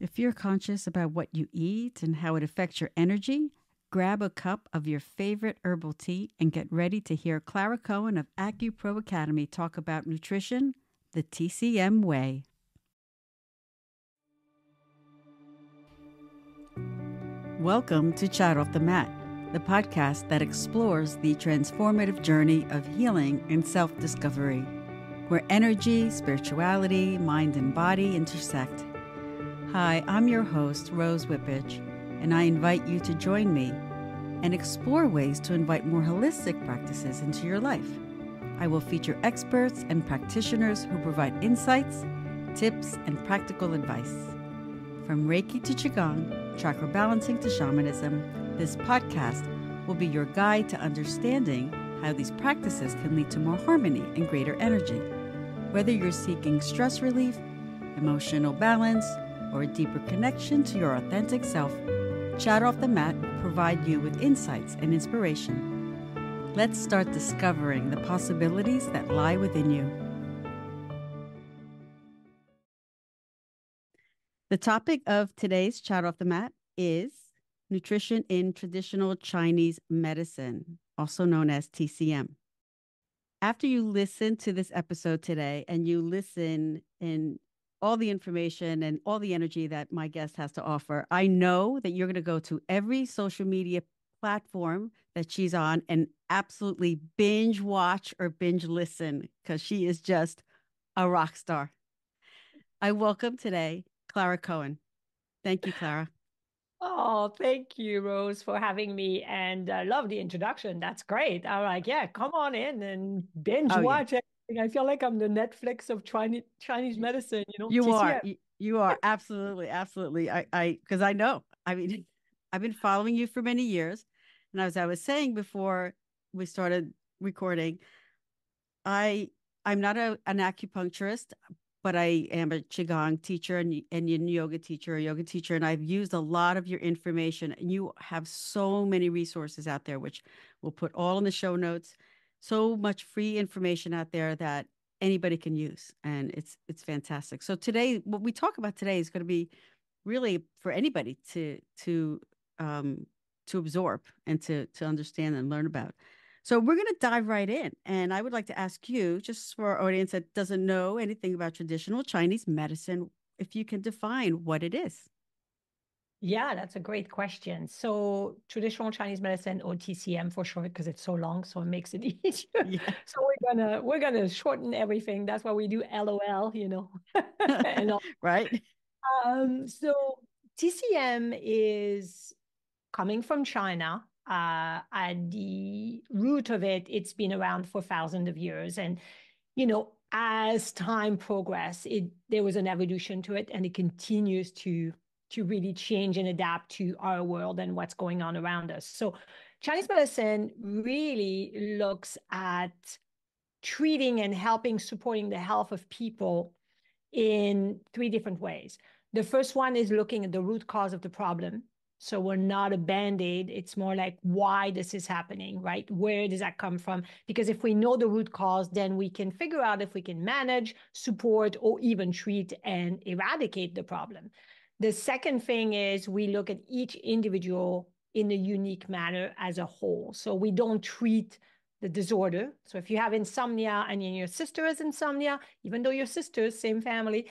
If you're conscious about what you eat and how it affects your energy, grab a cup of your favorite herbal tea and get ready to hear Clara Cohen of AcuPro Academy talk about nutrition the TCM way. Welcome to Chat Off the Mat, the podcast that explores the transformative journey of healing and self discovery, where energy, spirituality, mind, and body intersect. Hi, I'm your host, Rose Wippich, and I invite you to join me and explore ways to invite more holistic practices into your life. I will feature experts and practitioners who provide insights, tips, and practical advice. From Reiki to Qigong, chakra balancing to shamanism, this podcast will be your guide to understanding how these practices can lead to more harmony and greater energy. Whether you're seeking stress relief, emotional balance, or a deeper connection to your authentic self, Chat Off the Mat will provide you with insights and inspiration. Let's start discovering the possibilities that lie within you. The topic of today's Chat Off the Mat is nutrition in traditional Chinese medicine, also known as TCM. After you listen to this episode today and you listen in all the information and all the energy that my guest has to offer. I know that you're going to go to every social media platform that she's on and absolutely binge watch or binge listen because she is just a rock star. I welcome today Clara Cohen. Thank you, Clara. Oh, thank you, Rose, for having me. And I love the introduction. That's great. I'm like, yeah, come on in and binge oh, watch yeah. I feel like I'm the Netflix of Chinese Chinese medicine. You know, you are. You are absolutely, absolutely. I, I, because I know. I mean, I've been following you for many years, and as I was saying before we started recording, I, I'm not a, an acupuncturist, but I am a qigong teacher and and a yoga teacher, a yoga teacher, and I've used a lot of your information. And you have so many resources out there, which we'll put all in the show notes so much free information out there that anybody can use and it's it's fantastic. So today what we talk about today is going to be really for anybody to to um to absorb and to to understand and learn about. So we're going to dive right in and i would like to ask you just for our audience that doesn't know anything about traditional chinese medicine if you can define what it is yeah, that's a great question. So traditional Chinese medicine or TCM for short because it's so long, so it makes it easier. Yeah. So we're gonna we're gonna shorten everything. That's why we do LOL, you know. right. Um, so TCM is coming from China. Uh, at the root of it, it's been around for thousands of years, and you know, as time progressed, it there was an evolution to it, and it continues to to really change and adapt to our world and what's going on around us. So, Chinese medicine really looks at treating and helping supporting the health of people in three different ways. The first one is looking at the root cause of the problem. So we're not a band-aid. It's more like why this is happening, right? Where does that come from? Because if we know the root cause, then we can figure out if we can manage, support, or even treat and eradicate the problem. The second thing is we look at each individual in a unique manner as a whole. So we don't treat the disorder. So if you have insomnia and your sister has insomnia, even though your sisters, same family,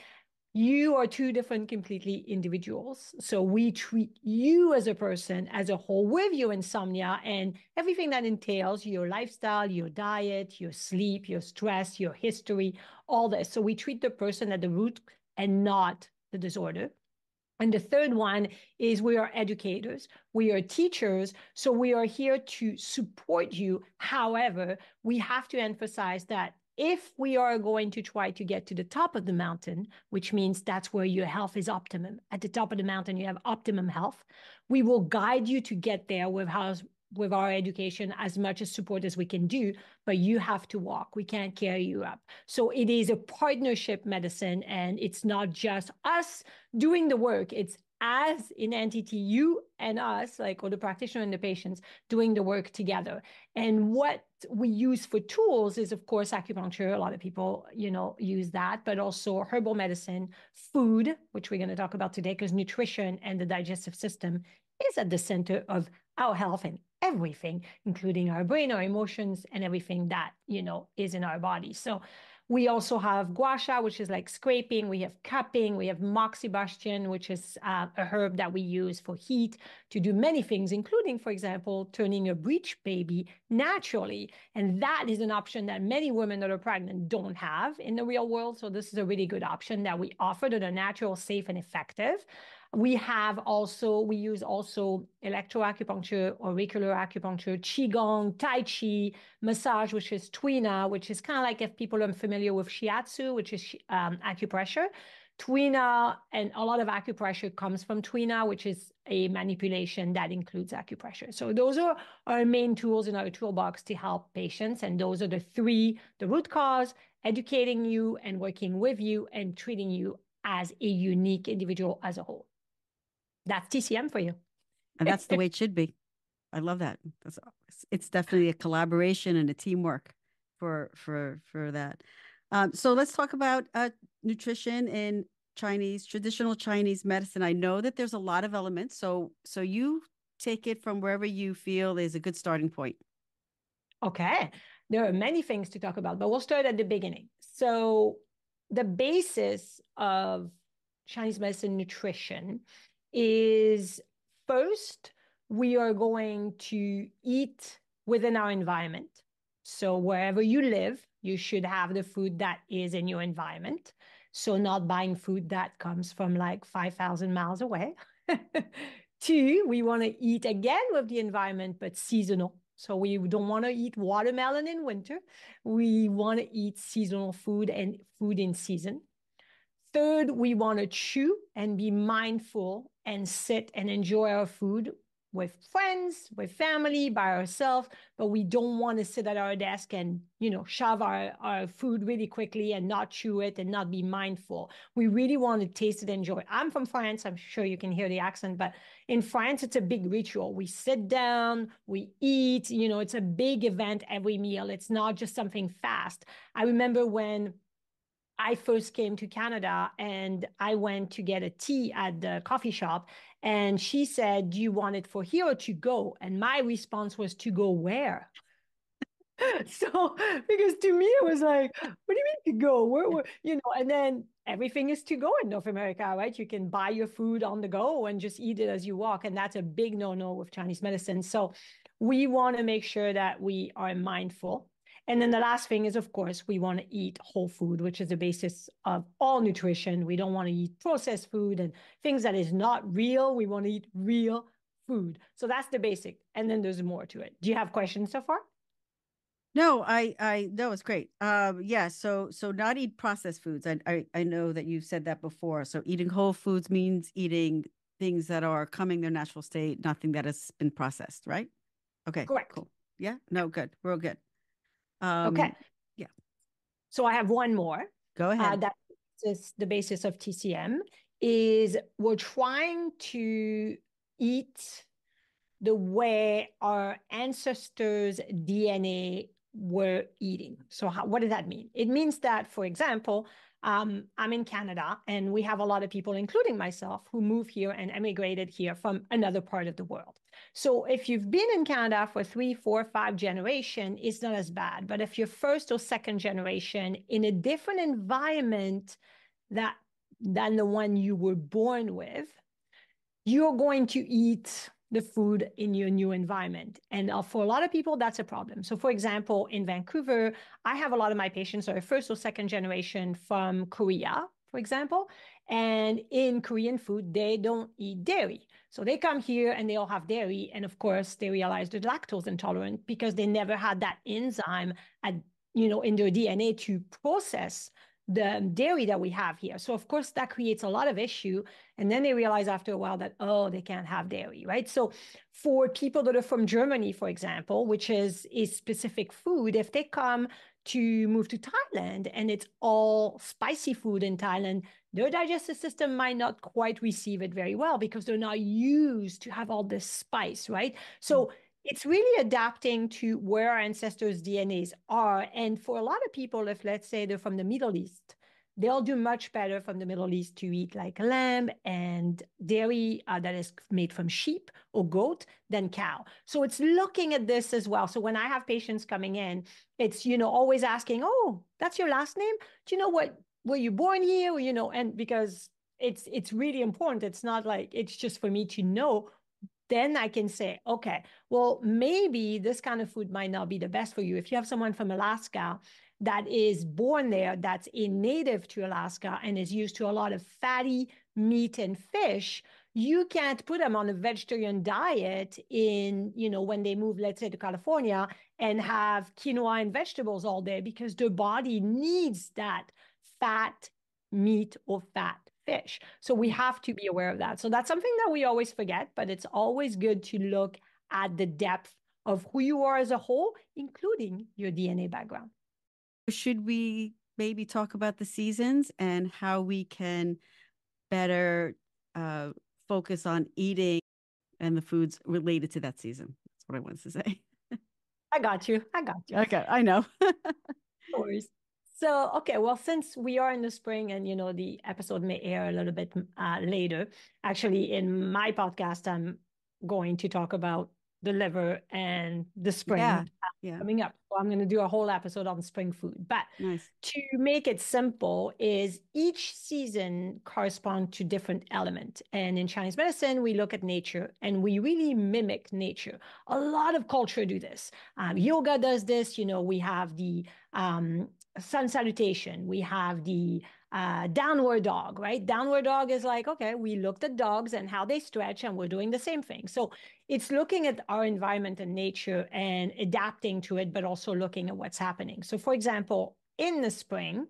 you are two different completely individuals. So we treat you as a person as a whole with your insomnia and everything that entails your lifestyle, your diet, your sleep, your stress, your history, all this. So we treat the person at the root and not the disorder. And the third one is we are educators, we are teachers, so we are here to support you. However, we have to emphasize that if we are going to try to get to the top of the mountain, which means that's where your health is optimum, at the top of the mountain, you have optimum health, we will guide you to get there with how with our education as much as support as we can do, but you have to walk. We can't carry you up. So it is a partnership medicine and it's not just us doing the work, it's as an entity, you and us, like, or the practitioner and the patients doing the work together. And what we use for tools is, of course, acupuncture. A lot of people, you know, use that, but also herbal medicine, food, which we're going to talk about today, because nutrition and the digestive system is at the center of our health and everything, including our brain, our emotions, and everything that, you know, is in our body. So we also have gua sha, which is like scraping. We have cupping. We have moxibustion, which is uh, a herb that we use for heat to do many things, including, for example, turning a breech baby naturally. And that is an option that many women that are pregnant don't have in the real world. So this is a really good option that we offer that are natural, safe, and effective. We have also, we use also electroacupuncture, auricular acupuncture, qigong, tai chi, massage, which is Tuina, which is kind of like if people are familiar with shiatsu, which is um, acupressure. Tuina and a lot of acupressure comes from Tuina, which is a manipulation that includes acupressure. So those are our main tools in our toolbox to help patients. And those are the three, the root cause, educating you and working with you and treating you as a unique individual as a whole that's TCM for you. And that's the way it should be. I love that. That's, it's definitely a collaboration and a teamwork for for for that. Um, so let's talk about uh, nutrition in Chinese traditional Chinese medicine. I know that there's a lot of elements. So so you take it from wherever you feel is a good starting point. Okay, there are many things to talk about, but we'll start at the beginning. So the basis of Chinese medicine nutrition is first, we are going to eat within our environment. So wherever you live, you should have the food that is in your environment. So not buying food that comes from like 5,000 miles away. Two, we want to eat again with the environment, but seasonal. So we don't want to eat watermelon in winter. We want to eat seasonal food and food in season. Third, we want to chew and be mindful and sit and enjoy our food with friends, with family, by ourselves, but we don't want to sit at our desk and, you know, shove our, our food really quickly and not chew it and not be mindful. We really want to taste it, and enjoy. I'm from France. I'm sure you can hear the accent, but in France, it's a big ritual. We sit down, we eat, you know, it's a big event every meal. It's not just something fast. I remember when I first came to Canada and I went to get a tea at the coffee shop. And she said, Do you want it for here or to go? And my response was, To go where? so, because to me, it was like, What do you mean to go? Where, where, you know, and then everything is to go in North America, right? You can buy your food on the go and just eat it as you walk. And that's a big no no with Chinese medicine. So, we want to make sure that we are mindful and then the last thing is, of course, we want to eat whole food, which is the basis of all nutrition. We don't want to eat processed food and things that is not real. We want to eat real food. So that's the basic. And then there's more to it. Do you have questions so far? No, I, I, no, it's great. Um, yeah. So, so not eat processed foods. I, I, I know that you've said that before. So eating whole foods means eating things that are coming their natural state, nothing that has been processed, right? Okay. Correct. Cool. Yeah. No, good. We're all good. Um, okay. Yeah. So I have one more. Go uh, ahead. Uh, that is the basis of TCM is we're trying to eat the way our ancestors' DNA were eating. So how, what does that mean? It means that, for example, um, I'm in Canada and we have a lot of people, including myself, who moved here and emigrated here from another part of the world. So if you've been in Canada for three, four, five generation, it's not as bad. But if you're first or second generation in a different environment that than the one you were born with, you're going to eat the food in your new environment. And uh, for a lot of people, that's a problem. So, for example, in Vancouver, I have a lot of my patients are first or second generation from Korea, for example. And in Korean food, they don't eat dairy. So they come here and they all have dairy. And of course, they realize they're lactose intolerant because they never had that enzyme at, you know, in their DNA to process the dairy that we have here. So of course that creates a lot of issue. And then they realize after a while that, oh, they can't have dairy, right? So for people that are from Germany, for example, which is a specific food, if they come to move to Thailand and it's all spicy food in Thailand, their digestive system might not quite receive it very well because they're not used to have all this spice, right? So mm. It's really adapting to where our ancestors' DNAs are. And for a lot of people, if let's say they're from the Middle East, they'll do much better from the Middle East to eat like lamb and dairy uh, that is made from sheep or goat than cow. So it's looking at this as well. So when I have patients coming in, it's, you know, always asking, oh, that's your last name? Do you know what, were you born here? You know, and because it's, it's really important. It's not like, it's just for me to know then I can say, okay, well, maybe this kind of food might not be the best for you. If you have someone from Alaska that is born there, that's a native to Alaska and is used to a lot of fatty meat and fish, you can't put them on a vegetarian diet in, you know, when they move, let's say, to California and have quinoa and vegetables all day because their body needs that fat meat or fat fish. So we have to be aware of that. So that's something that we always forget, but it's always good to look at the depth of who you are as a whole, including your DNA background should we maybe talk about the seasons and how we can better uh, focus on eating and the foods related to that season? That's what I wanted to say. I got you. I got you. Okay, I know. no worries. So, okay, well, since we are in the spring and, you know, the episode may air a little bit uh, later, actually, in my podcast, I'm going to talk about the liver and the spring yeah, yeah. coming up. So I'm going to do a whole episode on spring food. But nice. to make it simple, is each season correspond to different element. And in Chinese medicine, we look at nature and we really mimic nature. A lot of culture do this. Um, yoga does this. You know, we have the um, sun salutation. We have the uh, downward dog, right? Downward dog is like, okay, we looked at dogs and how they stretch, and we're doing the same thing. So it's looking at our environment and nature and adapting to it, but also looking at what's happening. So, for example, in the spring,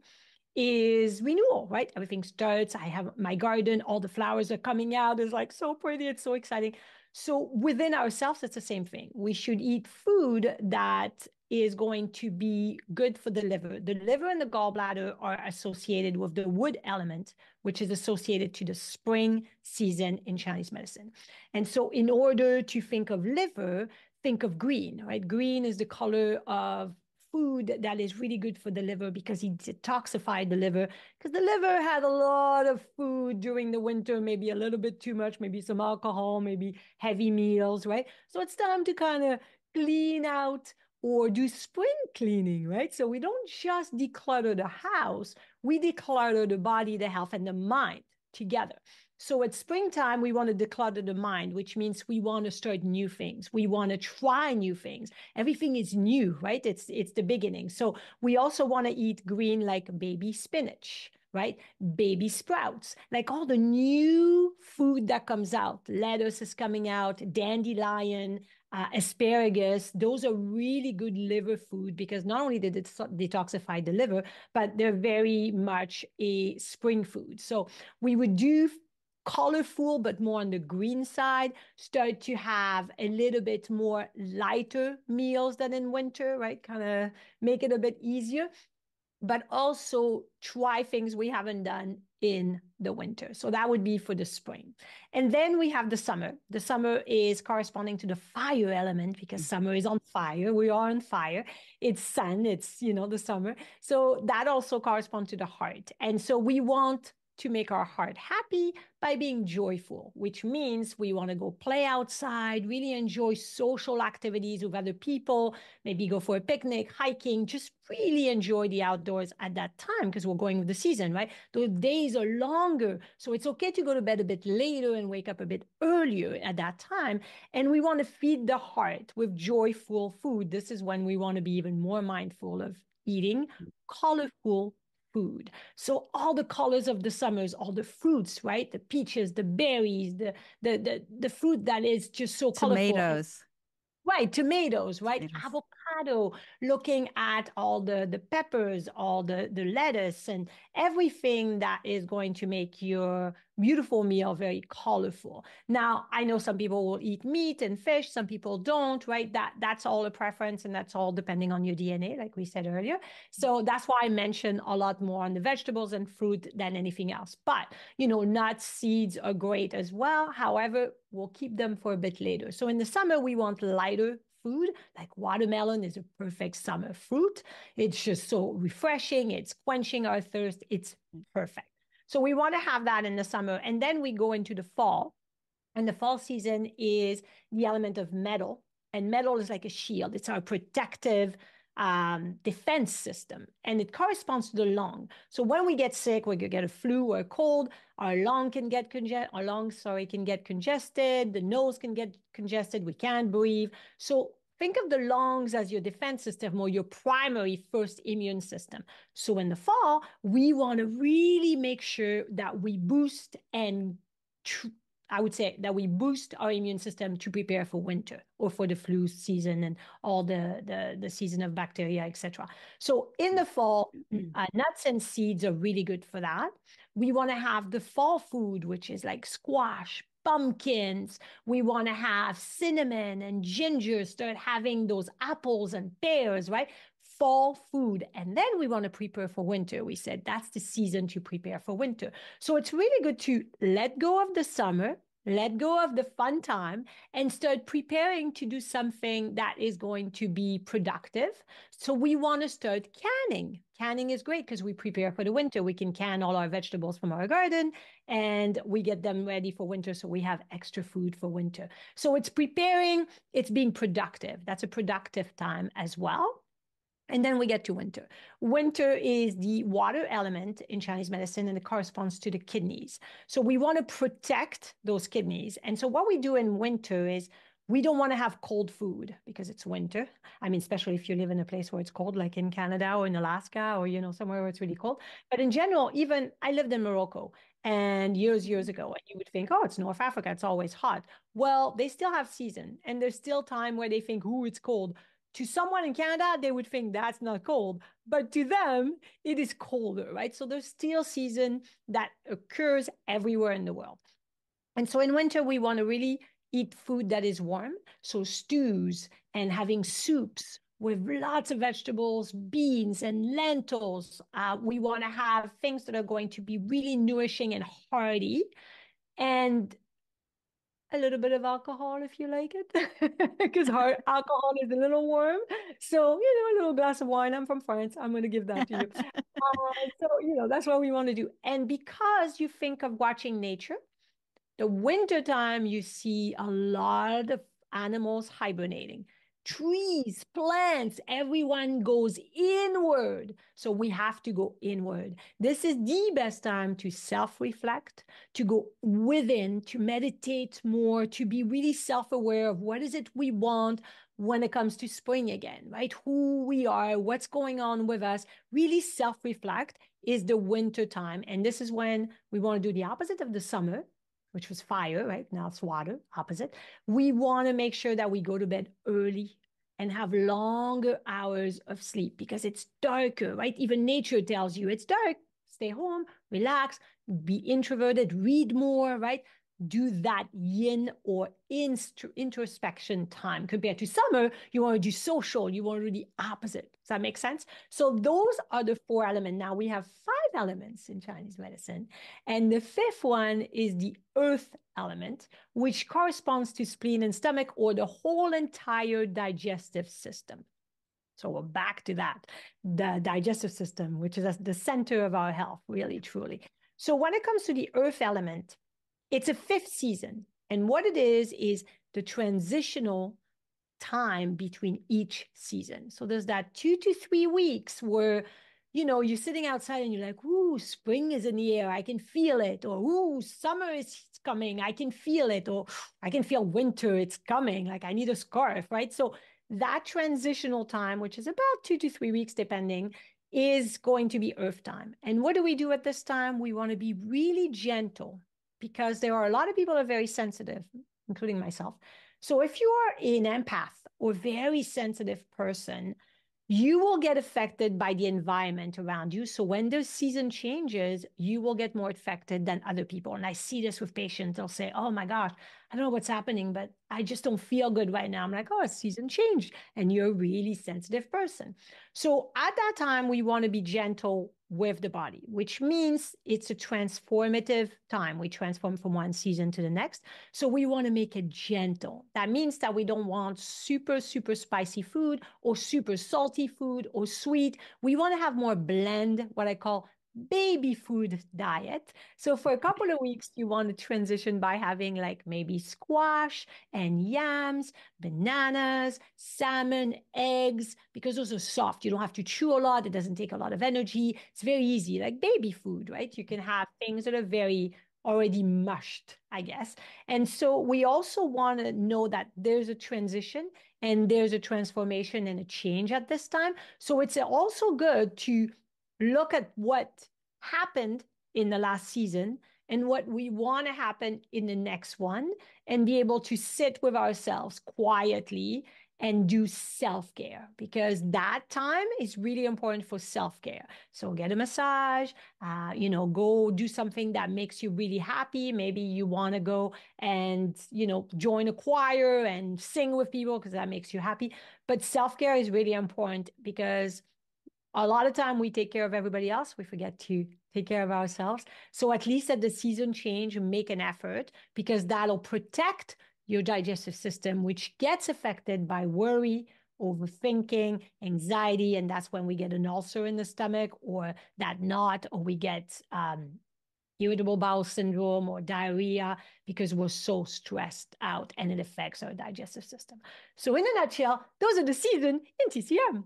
is renewal, right? Everything starts. I have my garden, all the flowers are coming out. It's like so pretty, it's so exciting. So within ourselves, it's the same thing. We should eat food that is going to be good for the liver. The liver and the gallbladder are associated with the wood element, which is associated to the spring season in Chinese medicine. And so, in order to think of liver, think of green, right? Green is the color of food that is really good for the liver because he detoxified the liver because the liver had a lot of food during the winter maybe a little bit too much maybe some alcohol maybe heavy meals right so it's time to kind of clean out or do spring cleaning, right? So we don't just declutter the house, we declutter the body, the health, and the mind together. So at springtime, we want to declutter the mind, which means we want to start new things. We want to try new things. Everything is new, right? It's it's the beginning. So we also want to eat green like baby spinach, right? Baby sprouts, like all the new food that comes out. Lettuce is coming out, dandelion, uh, asparagus, those are really good liver food because not only did it detoxify the liver, but they're very much a spring food. So we would do colorful, but more on the green side, start to have a little bit more lighter meals than in winter, right? Kind of make it a bit easier, but also try things we haven't done in the winter. So that would be for the spring. And then we have the summer. The summer is corresponding to the fire element because mm. summer is on fire. We are on fire. It's sun, it's, you know, the summer. So that also corresponds to the heart. And so we want to make our heart happy by being joyful, which means we want to go play outside, really enjoy social activities with other people, maybe go for a picnic, hiking, just really enjoy the outdoors at that time because we're going with the season, right? The days are longer. So it's okay to go to bed a bit later and wake up a bit earlier at that time. And we want to feed the heart with joyful food. This is when we want to be even more mindful of eating colorful food. So all the colors of the summers, all the fruits, right? The peaches, the berries, the the the, the fruit that is just so tomatoes. Colorful. Right, tomatoes, right? Tomatoes. Tomato, looking at all the, the peppers, all the, the lettuce, and everything that is going to make your beautiful meal very colorful. Now, I know some people will eat meat and fish, some people don't, right? That that's all a preference and that's all depending on your DNA, like we said earlier. Mm-hmm. So that's why I mention a lot more on the vegetables and fruit than anything else. But, you know, nuts, seeds are great as well. However, we'll keep them for a bit later. So in the summer, we want lighter food. Like watermelon is a perfect summer fruit. It's just so refreshing. It's quenching our thirst. It's perfect. So we want to have that in the summer. And then we go into the fall. And the fall season is the element of metal. And metal is like a shield, it's our protective um, defense system, and it corresponds to the lung. So when we get sick, we get a flu or a cold, our lung can get congested, our lungs, sorry, can get congested, the nose can get congested, we can't breathe. So think of the lungs as your defense system or your primary first immune system. So in the fall, we want to really make sure that we boost and I would say that we boost our immune system to prepare for winter or for the flu season and all the the, the season of bacteria, etc. So in the fall, mm-hmm. uh, nuts and seeds are really good for that. We want to have the fall food, which is like squash, pumpkins. We want to have cinnamon and ginger, start having those apples and pears, right? Fall food. And then we want to prepare for winter. We said that's the season to prepare for winter. So it's really good to let go of the summer, let go of the fun time and start preparing to do something that is going to be productive. So we want to start canning. Canning is great because we prepare for the winter. We can can all our vegetables from our garden and we get them ready for winter. So we have extra food for winter. So it's preparing, it's being productive. That's a productive time as well. And then we get to winter. Winter is the water element in Chinese medicine and it corresponds to the kidneys. So we want to protect those kidneys. And so what we do in winter is we don't want to have cold food because it's winter. I mean, especially if you live in a place where it's cold, like in Canada or in Alaska or, you know, somewhere where it's really cold. But in general, even I lived in Morocco and years, years ago, and you would think, oh, it's North Africa, it's always hot. Well, they still have season and there's still time where they think, oh, it's cold to someone in Canada, they would think that's not cold, but to them, it is colder, right? So there's still season that occurs everywhere in the world. And so in winter, we want to really eat food that is warm. So stews and having soups with lots of vegetables, beans, and lentils. Uh, we want to have things that are going to be really nourishing and hearty. And a little bit of alcohol if you like it, because alcohol is a little warm. So you know, a little glass of wine. I'm from France. I'm going to give that to you. uh, so you know, that's what we want to do. And because you think of watching nature, the winter time you see a lot of animals hibernating trees, plants, everyone goes inward. So we have to go inward. This is the best time to self reflect, to go within, to meditate more, to be really self aware of what is it we want when it comes to spring again, right? Who we are, what's going on with us, really self reflect is the winter time. And this is when we want to do the opposite of the summer which was fire, right? Now it's water, opposite. We want to make sure that we go to bed early and have longer hours of sleep because it's darker, right? Even nature tells you it's dark. Stay home, relax, be introverted, read more, right? do that yin or introspection time compared to summer you want to do social you want to do the opposite does that make sense so those are the four elements now we have five elements in chinese medicine and the fifth one is the earth element which corresponds to spleen and stomach or the whole entire digestive system so we're back to that the digestive system which is the center of our health really truly so when it comes to the earth element it's a fifth season. And what it is, is the transitional time between each season. So there's that two to three weeks where, you know, you're sitting outside and you're like, ooh, spring is in the air. I can feel it. Or, ooh, summer is coming. I can feel it. Or I can feel winter. It's coming. Like I need a scarf, right? So that transitional time, which is about two to three weeks, depending, is going to be earth time. And what do we do at this time? We want to be really gentle because there are a lot of people are very sensitive, including myself. So if you are an empath or very sensitive person, you will get affected by the environment around you. So when the season changes, you will get more affected than other people. And I see this with patients. They'll say, Oh my gosh, I don't know what's happening, but I just don't feel good right now. I'm like, Oh, a season changed. And you're a really sensitive person. So at that time, we want to be gentle with the body, which means it's a transformative time. We transform from one season to the next. So we want to make it gentle. That means that we don't want super, super spicy food or super salty food or sweet. We want to have more blend, what I call baby food diet. So for a mm-hmm. couple of weeks, you want to transition by having like maybe squash and yams, bananas, salmon, eggs, because those are soft. You don't have to chew a lot. It doesn't take a lot of energy. It's very easy, like baby food, right? You can have things that are very already mushed, I guess. And so we also want to know that there's a transition and there's a transformation and a change at this time. So it's also good to look at what happened in the last season and what we want to happen in the next one and be able to sit with ourselves quietly and do self-care because that time is really important for self-care. So get a massage uh, you know go do something that makes you really happy. Maybe you want to go and you know join a choir and sing with people because that makes you happy. But self-care is really important because a lot of time we take care of everybody else we forget to take care of ourselves. So at least at the season change make an effort because that'll protect your digestive system which gets affected by worry overthinking anxiety and that's when we get an ulcer in the stomach or that knot or we get um, irritable bowel syndrome or diarrhea because we're so stressed out and it affects our digestive system. So in a nutshell those are the season in tcm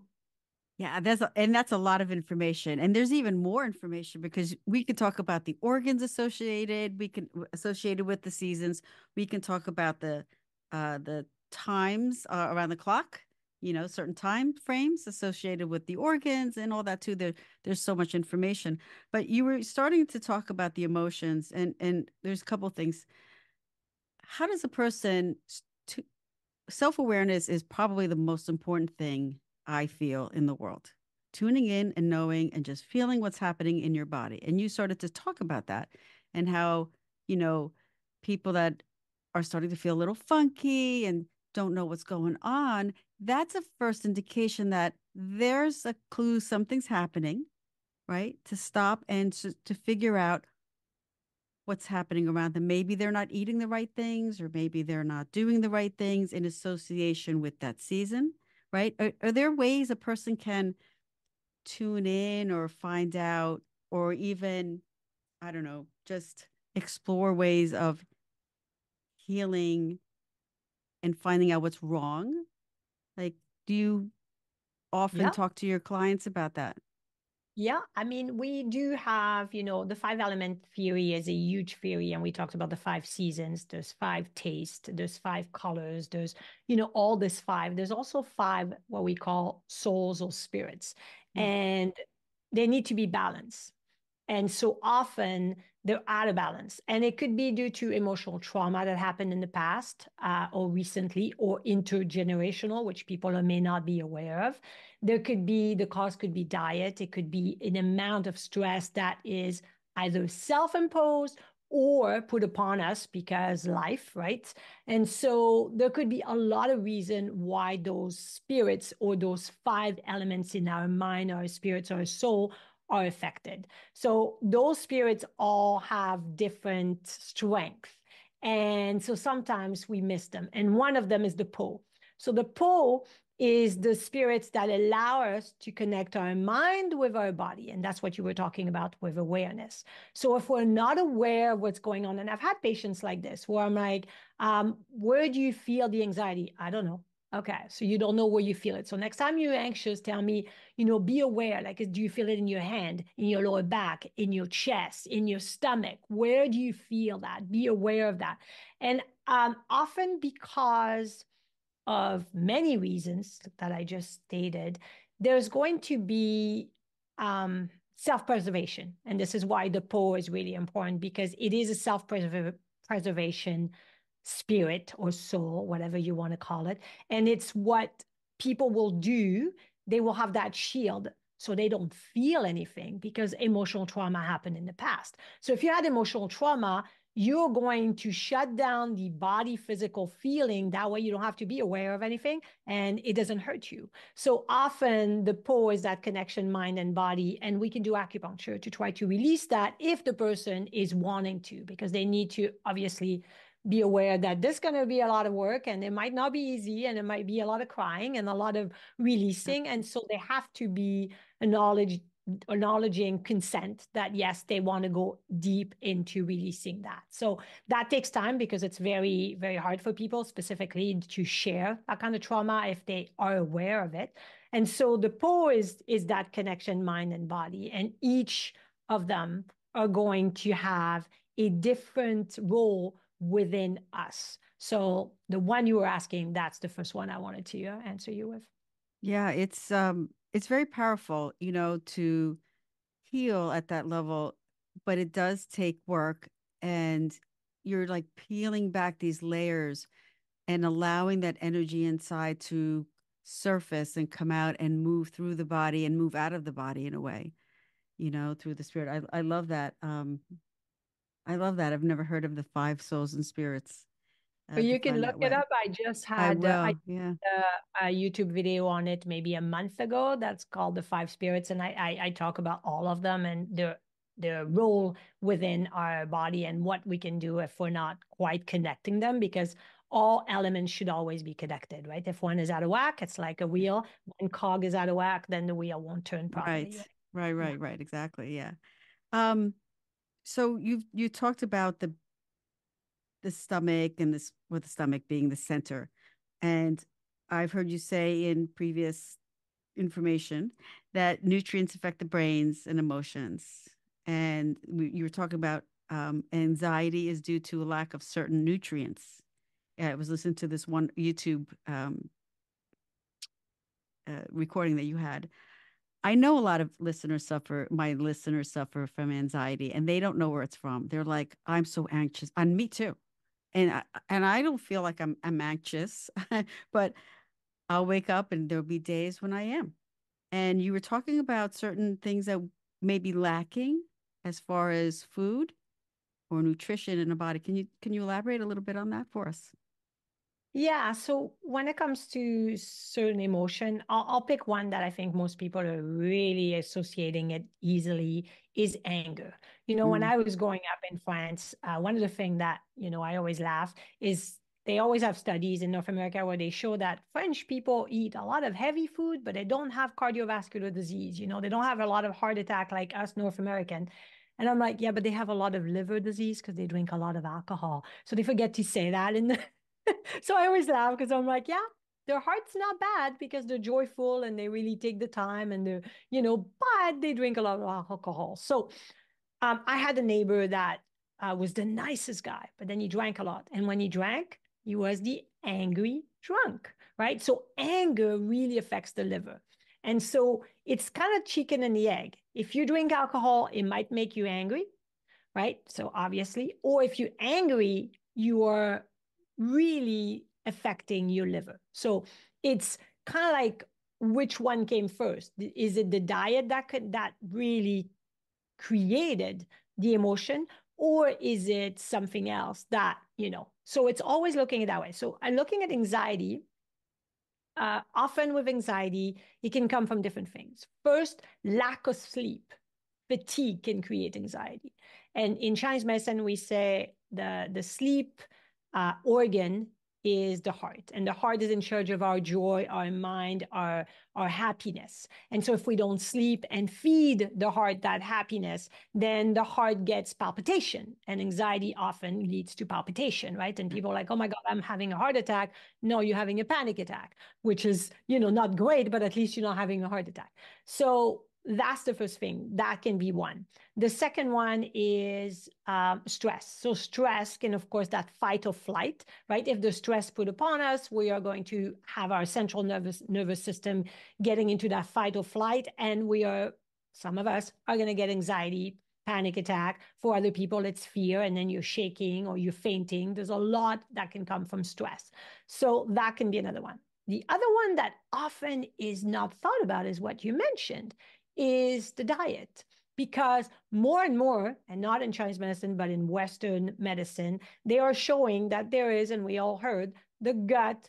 yeah, that's a, and that's a lot of information. And there's even more information because we can talk about the organs associated, we can associated with the seasons. We can talk about the uh the times uh, around the clock, you know, certain time frames associated with the organs and all that too. There there's so much information. But you were starting to talk about the emotions and and there's a couple things. How does a person to self-awareness is probably the most important thing I feel in the world. Tuning in and knowing and just feeling what's happening in your body. And you started to talk about that and how, you know, people that are starting to feel a little funky and don't know what's going on, that's a first indication that there's a clue something's happening, right? To stop and to, to figure out what's happening around them. Maybe they're not eating the right things, or maybe they're not doing the right things in association with that season right? Are, are there ways a person can tune in or find out, or even, I don't know, just explore ways of healing and finding out what's wrong? Like, do you often yeah. talk to your clients about that? Yeah, I mean, we do have, you know, the five element theory is a huge theory, and we talked about the five seasons. There's five tastes, there's five colors, there's, you know, all this five. There's also five what we call souls or spirits, mm-hmm. and they need to be balanced. And so often they're out of balance. And it could be due to emotional trauma that happened in the past uh, or recently or intergenerational, which people may not be aware of. There could be, the cause could be diet. It could be an amount of stress that is either self imposed or put upon us because life, right? And so there could be a lot of reason why those spirits or those five elements in our mind, our spirits, our soul are affected. So those spirits all have different strength. And so sometimes we miss them. And one of them is the Po. So the Po is the spirits that allow us to connect our mind with our body. And that's what you were talking about with awareness. So if we're not aware of what's going on, and I've had patients like this where I'm like, um, where do you feel the anxiety? I don't know. Okay, so you don't know where you feel it. So next time you're anxious, tell me, you know, be aware. Like, do you feel it in your hand, in your lower back, in your chest, in your stomach? Where do you feel that? Be aware of that. And um, often because of many reasons that I just stated, there's going to be um, self-preservation. And this is why the Po is really important because it is a self-preservation spirit or soul, whatever you want to call it. And it's what people will do. They will have that shield so they don't feel anything because emotional trauma happened in the past. So if you had emotional trauma, you're going to shut down the body physical feeling. That way, you don't have to be aware of anything and it doesn't hurt you. So often, the Po is that connection, mind and body. And we can do acupuncture to try to release that if the person is wanting to, because they need to obviously be aware that this is going to be a lot of work and it might not be easy and it might be a lot of crying and a lot of releasing. And so they have to be acknowledged acknowledging consent that yes they want to go deep into releasing that. So that takes time because it's very very hard for people specifically to share that kind of trauma if they are aware of it. And so the Po is is that connection mind and body. And each of them are going to have a different role within us so the one you were asking that's the first one i wanted to uh, answer you with yeah it's um it's very powerful, you know, to heal at that level, but it does take work and you're like peeling back these layers and allowing that energy inside to surface and come out and move through the body and move out of the body in a way, you know, through the spirit. I I love that. Um I love that. I've never heard of the five souls and spirits. Uh, but you can look it up. I just had I, I yeah. a, a, YouTube video on it maybe a month ago. That's called the Five Spirits, and I, I, I talk about all of them and their their role within our body and what we can do if we're not quite connecting them because all elements should always be connected, right? If one is out of whack, it's like a wheel. One cog is out of whack, then the wheel won't turn properly. Right, right, right, right. Exactly. Yeah. Um. So you you talked about the the stomach and this with the stomach being the center. And I've heard you say in previous information that nutrients affect the brains and emotions. And we, you were talking about um, anxiety is due to a lack of certain nutrients. I was listening to this one YouTube um, uh, recording that you had. I know a lot of listeners suffer, my listeners suffer from anxiety and they don't know where it's from. They're like, I'm so anxious. And me too and I, and I don't feel like I'm I'm anxious, but I'll wake up and there'll be days when I am. And you were talking about certain things that may be lacking as far as food or nutrition in the body. Can you can you elaborate a little bit on that for us? Yeah. So when it comes to certain emotion, I'll, I'll pick one that I think most people are really associating it easily is anger. You know, mm. when I was growing up in France, uh, one of the things that, you know, I always laugh is they always have studies in North America where they show that French people eat a lot of heavy food, but they don't have cardiovascular disease. You know, they don't have a lot of heart attack like us North American. And I'm like, yeah, but they have a lot of liver disease because they drink a lot of alcohol. So they forget to say that in the so I always laugh because I'm like, yeah, their heart's not bad because they're joyful and they really take the time and they're, you know, but they drink a lot of alcohol. So um, I had a neighbor that uh, was the nicest guy, but then he drank a lot. And when he drank, he was the angry drunk, right? So anger really affects the liver. And so it's kind of chicken and the egg. If you drink alcohol, it might make you angry, right? So obviously, or if you're angry, you are really affecting your liver. So it's kind of like which one came first? Is it the diet that could, that really created the emotion, or is it something else that you know? So it's always looking at that way. So I'm looking at anxiety. Uh, often with anxiety, it can come from different things. First, lack of sleep, fatigue can create anxiety. And in Chinese medicine, we say the the sleep uh, organ is the heart and the heart is in charge of our joy our mind our our happiness. And so if we don't sleep and feed the heart that happiness then the heart gets palpitation and anxiety often leads to palpitation right? And people are like oh my god i'm having a heart attack. No you're having a panic attack which is you know not great but at least you're not having a heart attack. So that's the first thing. That can be one. The second one is um, stress. So stress can, of course, that fight or flight, right? If the stress put upon us, we are going to have our central nervous nervous system getting into that fight or flight, and we are some of us are going to get anxiety panic attack. For other people, it's fear, and then you're shaking or you're fainting. There's a lot that can come from stress. So that can be another one. The other one that often is not thought about is what you mentioned is the diet. Because more and more, and not in Chinese medicine, but in Western medicine, they are showing that there is, and we all heard, the gut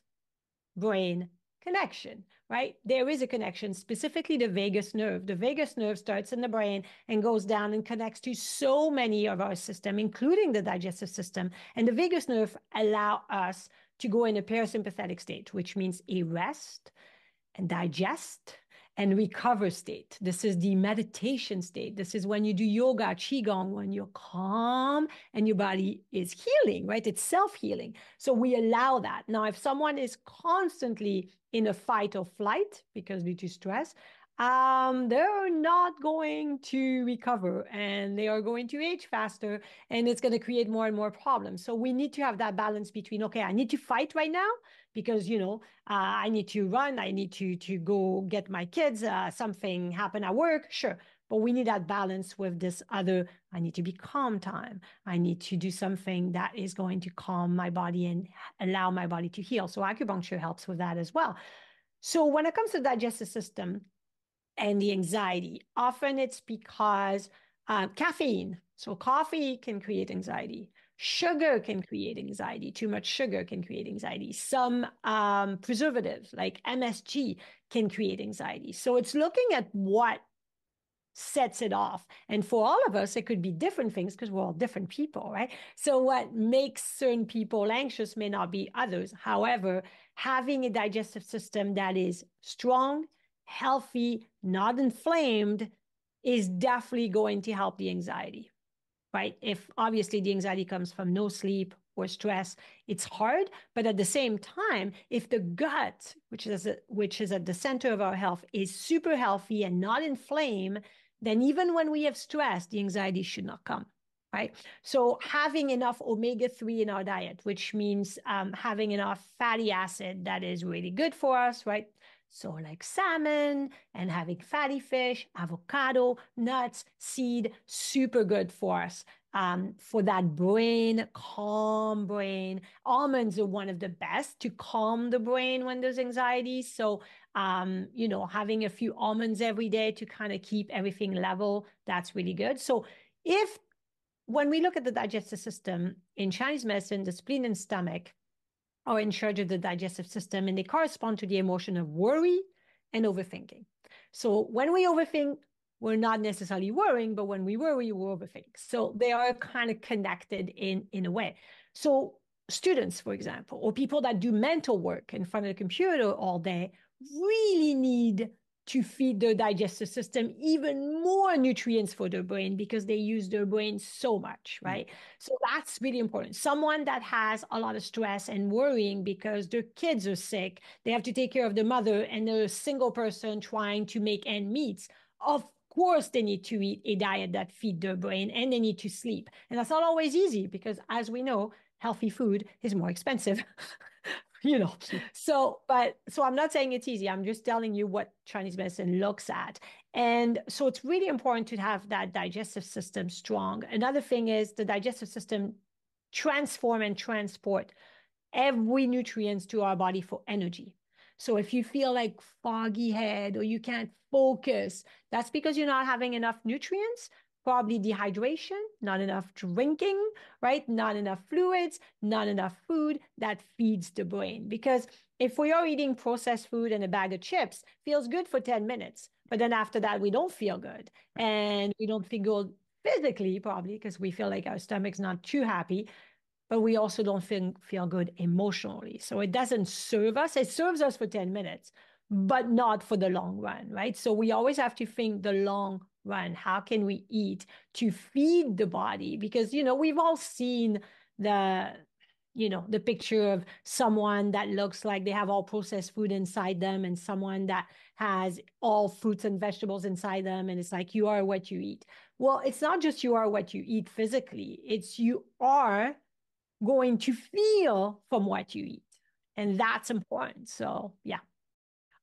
brain connection, right? There is a connection, specifically the vagus nerve. The vagus nerve starts in the brain and goes down and connects to so many of our system, including the digestive system. And the vagus nerve allow us to go in a parasympathetic state, which means a rest and digest and recover state. This is the meditation state. This is when you do yoga, qigong, when you're calm and your body is healing, right? It's self-healing. So we allow that. Now, if someone is constantly in a fight or flight because due to stress, um, they're not going to recover and they are going to age faster and it's going to create more and more problems. So we need to have that balance between, okay, I need to fight right now because, you know, uh, I need to run, I need to, to go get my kids, uh, something happen at work, sure. But we need that balance with this other, I need to be calm time. I need to do something that is going to calm my body and allow my body to heal. So acupuncture helps with that as well. So when it comes to digestive system, and the anxiety. Often it's because uh, caffeine, so coffee can create anxiety. Sugar can create anxiety. Too much sugar can create anxiety. Some um, preservatives like MSG can create anxiety. So it's looking at what sets it off. And for all of us, it could be different things because we're all different people, right? So what makes certain people anxious may not be others. However, having a digestive system that is strong, healthy, not inflamed, is definitely going to help the anxiety, right? If obviously the anxiety comes from no sleep or stress, it's hard. But at the same time, if the gut, which is a, which is at the center of our health, is super healthy and not inflamed, then even when we have stress, the anxiety should not come. Right. So having enough omega 3 in our diet, which means um, having enough fatty acid that is really good for us, right? So like salmon and having fatty fish, avocado, nuts, seed, super good for us. Um, for that brain, calm brain. Almonds are one of the best to calm the brain when there's anxiety. So, um, you know, having a few almonds every day to kind of keep everything level, that's really good. So, if when we look at the digestive system in Chinese medicine, the spleen and stomach, are in charge of the digestive system and they correspond to the emotion of worry and overthinking. So when we overthink, we're not necessarily worrying, but when we worry, we overthink. So they are kind of connected in, in a way. So students, for example, or people that do mental work in front of the computer all day really need to feed their digestive system even more nutrients for their brain because they use their brain so much, mm. right? Mm. So that's really important. Someone that has a lot of stress and worrying because their kids are sick, they have to take care of their mother, and they're a single person trying to make end meets. Of course, they need to eat a diet that feed their brain and they need to sleep. And that's not always easy because, as we know, healthy food is more expensive. you know. So, but so I'm not saying it's easy. I'm just telling you what Chinese medicine looks at. And so it's really important to have that digestive system strong. Another thing is the digestive system transform and transport every nutrients to our body for energy. So if you feel like foggy head or you can't focus, that's because you're not having enough nutrients probably dehydration, not enough drinking, right? Not enough fluids, not enough food that feeds the brain. Because if we are eating processed food and a bag of chips, feels good for 10 minutes. But then after that, we don't feel good. And we don't feel good physically, probably, because we feel like our stomach's not too happy. But we also don't feel, feel good emotionally. So it doesn't serve us. It serves us for 10 minutes, but not for the long run, right? So we always have to think the long run? How can we eat to feed the body? Because, you know, we've all seen the, you know, the picture of someone that looks like they have all processed food inside them and someone that has all fruits and vegetables inside them. And it's like, you are what you eat. Well, it's not just you are what you eat physically, it's you are going to feel from what you eat. And that's important. So, yeah.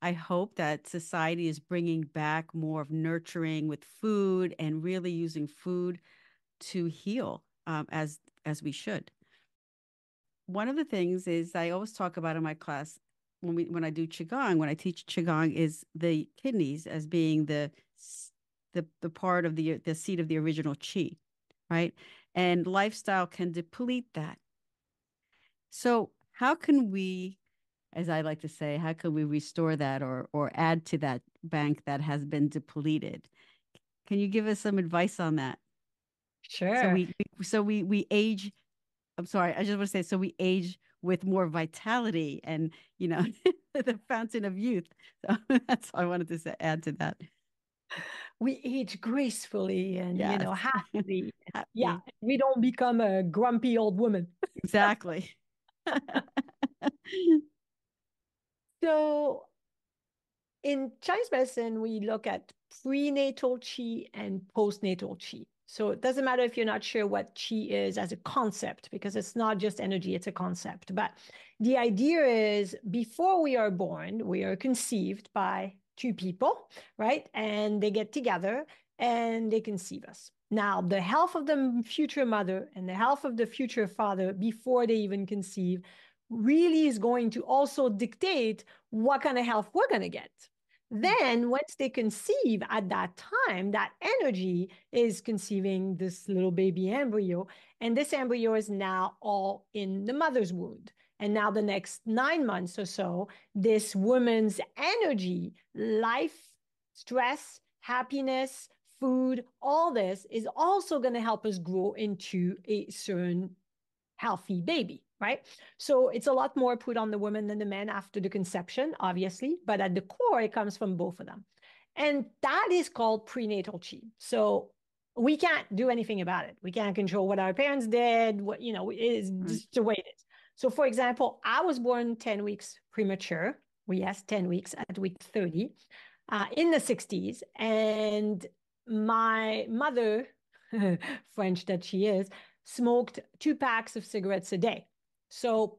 I hope that society is bringing back more of nurturing with food and really using food to heal um, as as we should. One of the things is I always talk about in my class when we when I do qigong, when I teach qigong, is the kidneys as being the the the part of the the seat of the original qi, right? And lifestyle can deplete that. So how can we, as I like to say, how can we restore that or or add to that bank that has been depleted? Can you give us some advice on that? Sure. So we, we so we we age. I'm sorry. I just want to say so we age with more vitality and you know the fountain of youth. So that's I wanted to say, add to that. We age gracefully and yes. you know happily. Happy. Yeah, we don't become a grumpy old woman. exactly. So in Chinese medicine, we look at prenatal qi and postnatal qi. So it doesn't matter if you're not sure what qi is as a concept, because it's not just energy, it's a concept. But the idea is before we are born, we are conceived by two people, right? And they get together and they conceive us. Now, the health of the future mother and the health of the future father before they even conceive really is going to also dictate what kind of health we're going to get. Hmm. Then, once they conceive at that time, that energy is conceiving this little baby embryo, and this embryo is now all in the mother's womb. And now, the next nine months or so, this woman's energy, life, stress, happiness, food, all this is also going to help us grow into a certain healthy baby, right? So it's a lot more put on the woman than the men after the conception, obviously, but at the core, it comes from both of them. And that is called prenatal chi. So we can't do anything about it. We can't control what our parents did, what, you know, it is mm. just the way it is. So, for example, I was born 10 weeks premature. Well, yes, 10 weeks at week 30 uh, in the 60s. And my mother, French that she is, smoked two packs of cigarettes a day. So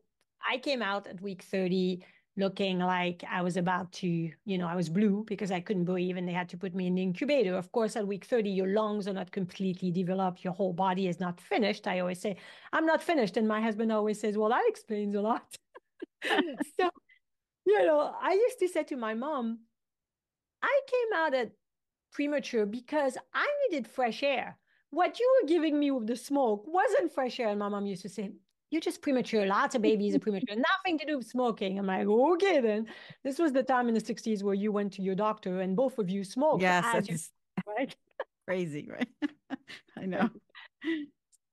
I came out at week 30 looking like I was about to, you know, I was blue because I couldn't breathe and they had to put me in the incubator. Of course, at week 30, your lungs are not completely developed. Your whole body is not finished. I always say, I'm not finished. And my husband always says, well, that explains a lot. so, you know, I used to say to my mom, I came out at premature because I needed fresh air. What you were giving me with the smoke wasn't fresh air. And my mom used to say, You're just premature. Lots of babies are premature. Nothing to do with smoking. I'm like, Okay, then. This was the time in the 60s where you went to your doctor and both of you smoked. Yes, that's right. crazy, right? I know.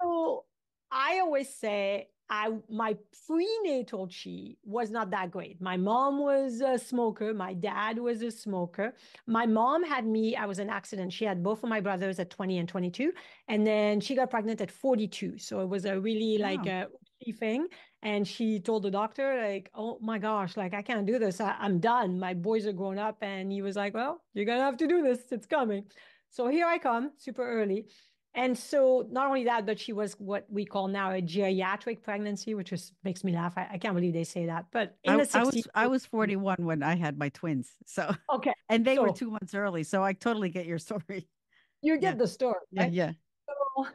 So I always say I my prenatal chi was not that great. My mom was a smoker. My dad was a smoker. My mom had me. I was an accident. She had both of my brothers at 20 and 22, and then she got pregnant at 42. So it was a really like a thing. And she told the doctor like, "Oh my gosh, like I can't do this. I, I'm done. My boys are grown up." And he was like, "Well, you're gonna have to do this. It's coming." So here I come, super early. And so not only that, but she was what we call now a geriatric pregnancy, which just makes me laugh. I, I can't believe they say that. But in I, the 60s, I was I was 41 when I had my twins. So okay. And they so, were two months early. So I totally get your story. You get yeah. the story. Right? Yeah, yeah. So,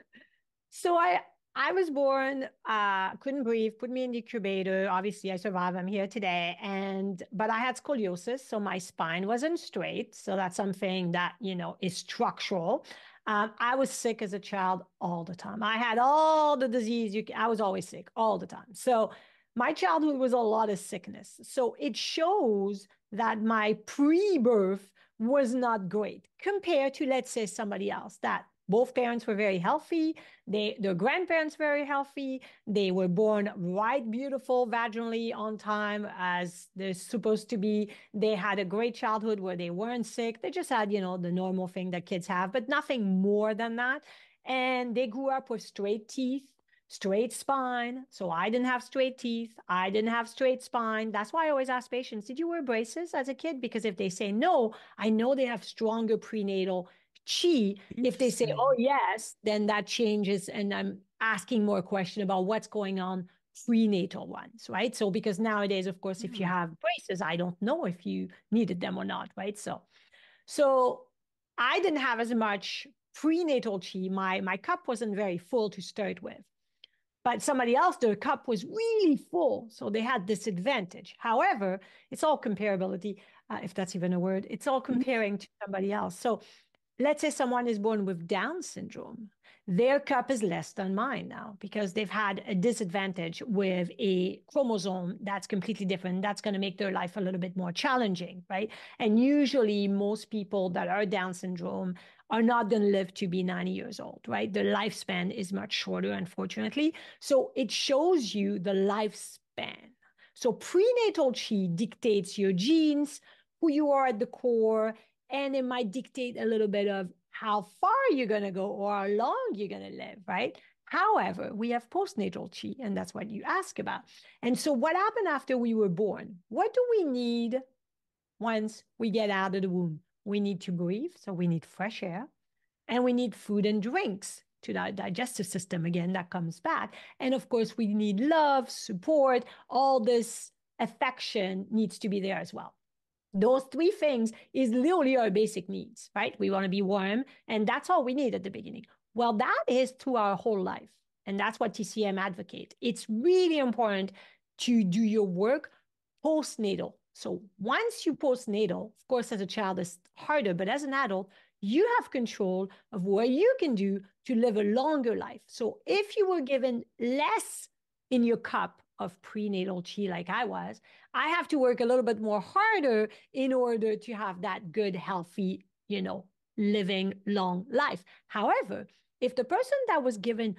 so I I was born, uh, couldn't breathe, put me in the incubator. Obviously, I survived. I'm here today. And, but I had scoliosis. So my spine wasn't straight. So that's something that, you know, is structural. Um, I was sick as a child all the time. I had all the disease. You, I was always sick all the time. So my childhood was a lot of sickness. So it shows that my pre-birth was not great compared to, let's say, somebody else that both parents were very healthy. They, their grandparents very healthy. They were born right, beautiful, vaginally on time as they're supposed to be. They had a great childhood where they weren't sick. They just had, you know, the normal thing that kids have, but nothing more than that. And they grew up with straight teeth, straight spine. So I didn't have straight teeth. I didn't have straight spine. That's why I always ask patients, did you wear braces as a kid? Because if they say no, I know they have stronger prenatal chi if they say oh yes then that changes and i'm asking more question about what's going on prenatal ones, right? So because nowadays, of course, if you mm. have braces, I don't know if you needed them or not, right? So, so I didn't have as much prenatal chi. My my cup wasn't very full to start with, but somebody else, their cup was really full, so they had this advantage. However, it's all comparability, uh, if that's even a word. It's all mm-hmm. comparing to somebody else. So, let's say someone is born with Down syndrome their cup is less than mine now because they've had a disadvantage with a chromosome that's completely different. That's going to make their life a little bit more challenging, right? And usually, most people that are Down syndrome are not going to live to be 90 years old, right? The lifespan is much shorter, unfortunately. So it shows you the lifespan. So prenatal chi dictates your genes, who you are at the core, and it might dictate a little bit of how far you're going to go or how long you're going to live, right? However, we have postnatal chi, and that's what you ask about. And so, what happened after we were born? What do we need once we get out of the womb? We need to breathe, so we need fresh air, and we need food and drinks to that digestive system again that comes back. And of course, we need love, support, all this affection needs to be there as well. Those three things is literally our basic needs, right? We want to be warm, and that's all we need at the beginning. Well, that is through our whole life. And that's what TCM advocate. It's really important to do your work postnatal. So once you postnatal, of course, as a child, it's harder, but as an adult, you have control of what you can do to live a longer life. So if you were given less in your cup of prenatal chi like I was, I have to work a little bit more harder in order to have that good, healthy, you know, living long life. However, if the person that was given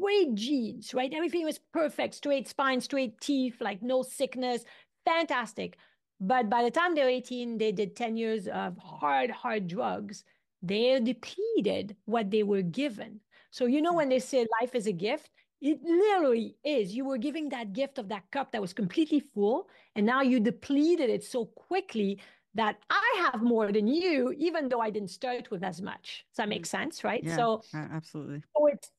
great genes, right? Everything was perfect, straight spine, straight teeth, like no sickness, fantastic. But by the time they're 18, they did 10 years of hard, hard drugs. They depleted what they were given. So, you know, hmm. when they say life is a gift, it literally is. You were giving that gift of that cup that was completely full, and now you depleted it so quickly that I have more than you, even though I didn't start with as much. Does that make mm. sense? Right. Yeah, so, absolutely. So it's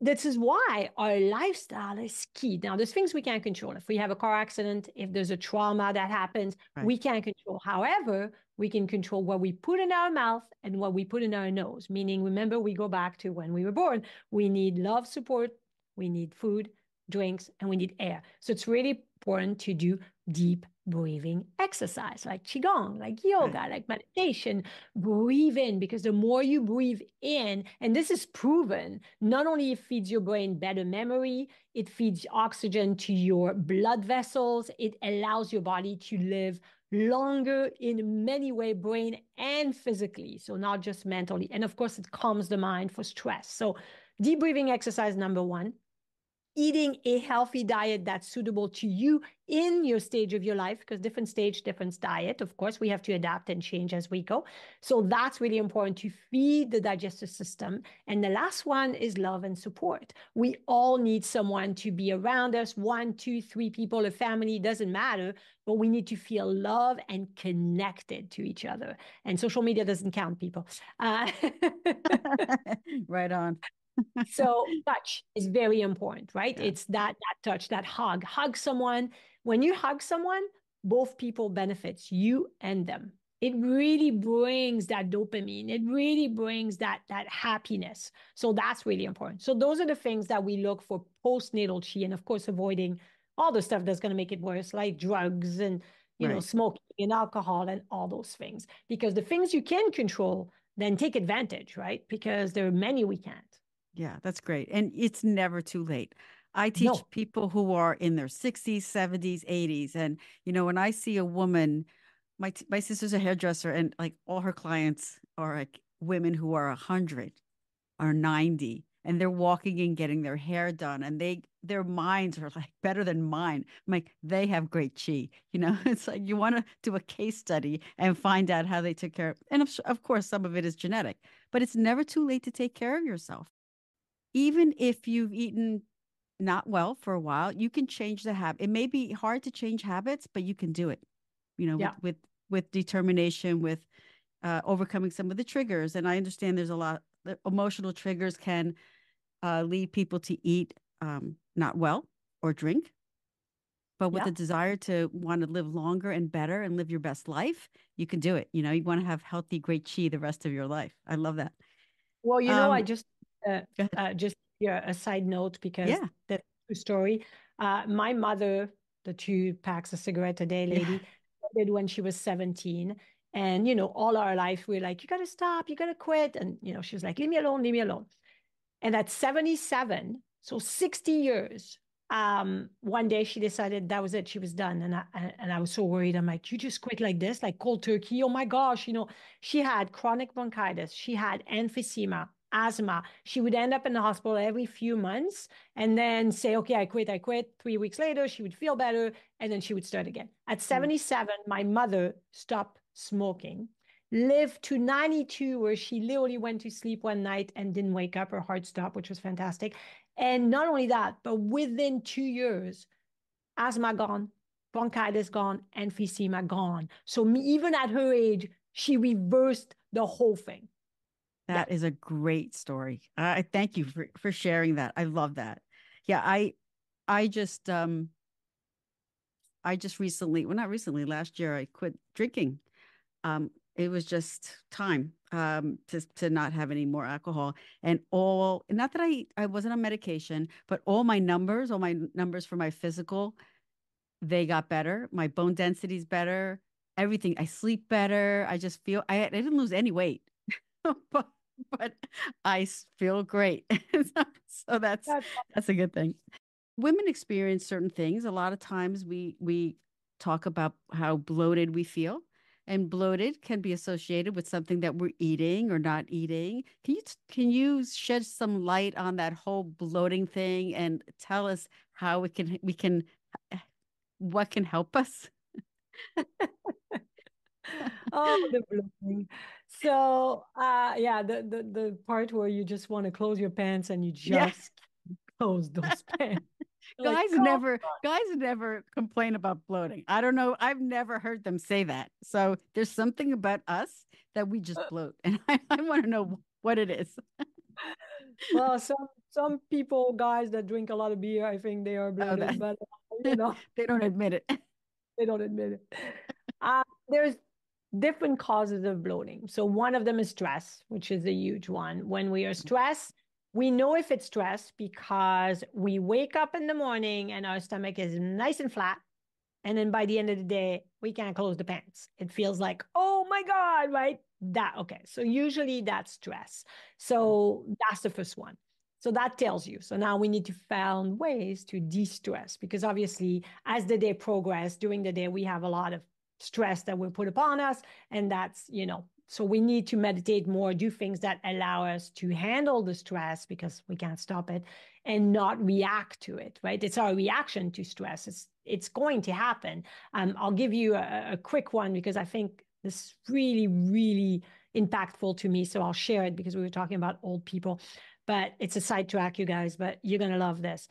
this is why our lifestyle is key. Now, there's things we can't control. If we have a car accident, if there's a trauma that happens, right. we can't control. However, we can control what we put in our mouth and what we put in our nose. Meaning, remember, we go back to when we were born. We need love, support, we need food, drinks, and we need air. So it's really important to do deep breathing exercise like qigong like hmm. yoga right. like meditation breathe in because the more you breathe in and this is proven not only it feeds your brain better memory it feeds oxygen to your blood vessels it allows your body to live longer in many way brain and physically so not just mentally and of course it calms the mind for stress so deep breathing exercise number one eating a healthy diet that's suitable to you in your stage of your life because different stage different diet of course we have to adapt and change as we go. So that's really important to feed the digestive system. And the last one is love and support. We all need someone to be around us one two three people a family doesn't matter but we need to feel love and connected to each other. And social media doesn't count people. Uh, right on so touch is very important, right? Yeah. It's that that touch, that hug. Hug someone. When you hug someone, both people benefits, you and them. It really brings that dopamine. It really brings that that happiness. So that's really important. So those are the things that we look for postnatal chi, and of course, avoiding all the stuff that's going to make it worse, like drugs and you right. know smoking and alcohol and all those things. Because the things you can control, then take advantage, right? Because there are many we can't. Yeah, that's great. And it's never too late. I teach no. people who are in their 60s, 70s, 80s. And, you know, when I see a woman, my, my sister's a hairdresser, and like all her clients are like women who are 100 or 90 and they're walking and getting their hair done and they their minds are like better than mine I'm like they have great chi you know it's like you want to do a case study and find out how they took care and of, of course some of it is genetic but it's never too late to take care of yourself even if you've eaten not well for a while, you can change the habit. It may be hard to change habits, but you can do it. You know, yeah. with, with with determination, with uh, overcoming some of the triggers. And I understand there's a lot emotional triggers can uh, lead people to eat um, not well or drink but with yeah. a desire to want to live longer and better and live your best life, you can do it. You know, you want to have healthy, great chi the rest of your life. I love that. Well, you know, um, I just uh, uh, just here a side note because yeah. that's true story. Uh, my mother, the two packs of cigarette a day lady, yeah. did when she was 17. And, you know, all our life, we are like, you got to stop, you got to quit. And, you know, she was like, leave me alone, leave me alone. And at 77, so 60 years, um, one day she decided that was it. She was done. And I, and I was so worried. I'm like, you just quit like this, like cold turkey. Oh my gosh. You know, she had chronic bronchitis. She had emphysema, asthma. She would end up in the hospital every few months and then say, okay, I quit, I quit. Three weeks later, she would feel better and then she would start again. At 77, mm. my mother stopped smoking, lived to 92, where she literally went to sleep one night and didn't wake up. Her heart stopped, which was fantastic. And not only that, but within two years, asthma gone, bronchitis gone, emphysema gone. So me, even at her age, she reversed the whole thing. That yeah. is a great story. I thank you for, for sharing that. I love that. Yeah, I I just um I just recently, well not recently, last year I quit drinking. Um it was just time um to to not have any more alcohol and all not that I I wasn't on medication, but all my numbers, all my numbers for my physical they got better. My bone density's better. Everything. I sleep better. I just feel I, I didn't lose any weight. but but I feel great. so that's that's a good thing. Women experience certain things. A lot of times we we talk about how bloated we feel and bloated can be associated with something that we're eating or not eating. Can you can you shed some light on that whole bloating thing and tell us how we can we can eh, what can help us? oh, the bloating. So, uh, yeah, the, the the part where you just want to close your pants and you just yeah. close those pants. guys like, never guys never complain about bloating. I don't know. I've never heard them say that. So there's something about us that we just uh. bloat, and I, I want to know what it is. well, some some people, guys that drink a lot of beer, I think they are oh, bloated, oh, but you know they don't admit it. They don't admit it. Uh, there's different causes of bloating. So one of them is stress, which is a huge one. When we are stressed, we know if it's stress because we wake up in the morning and our stomach is nice and flat. And then by the end of the day, we can't close the pants. It feels like, oh my God, right? That, okay. So usually that's stress. So that's the first one. So that tells you. So now we need to find ways to de-stress because obviously as the day progresses during the day, we have a lot of stress that will put upon us. And that's, you know, so we need to meditate more, do things that allow us to handle the stress because we can't stop it and not react to it, right? It's our reaction to stress. It's it's going to happen. Um, I'll give you a, a quick one because I think this is really, really impactful to me. So I'll share it because we were talking about old people, but it's a sidetrack, you guys, but you're to love this.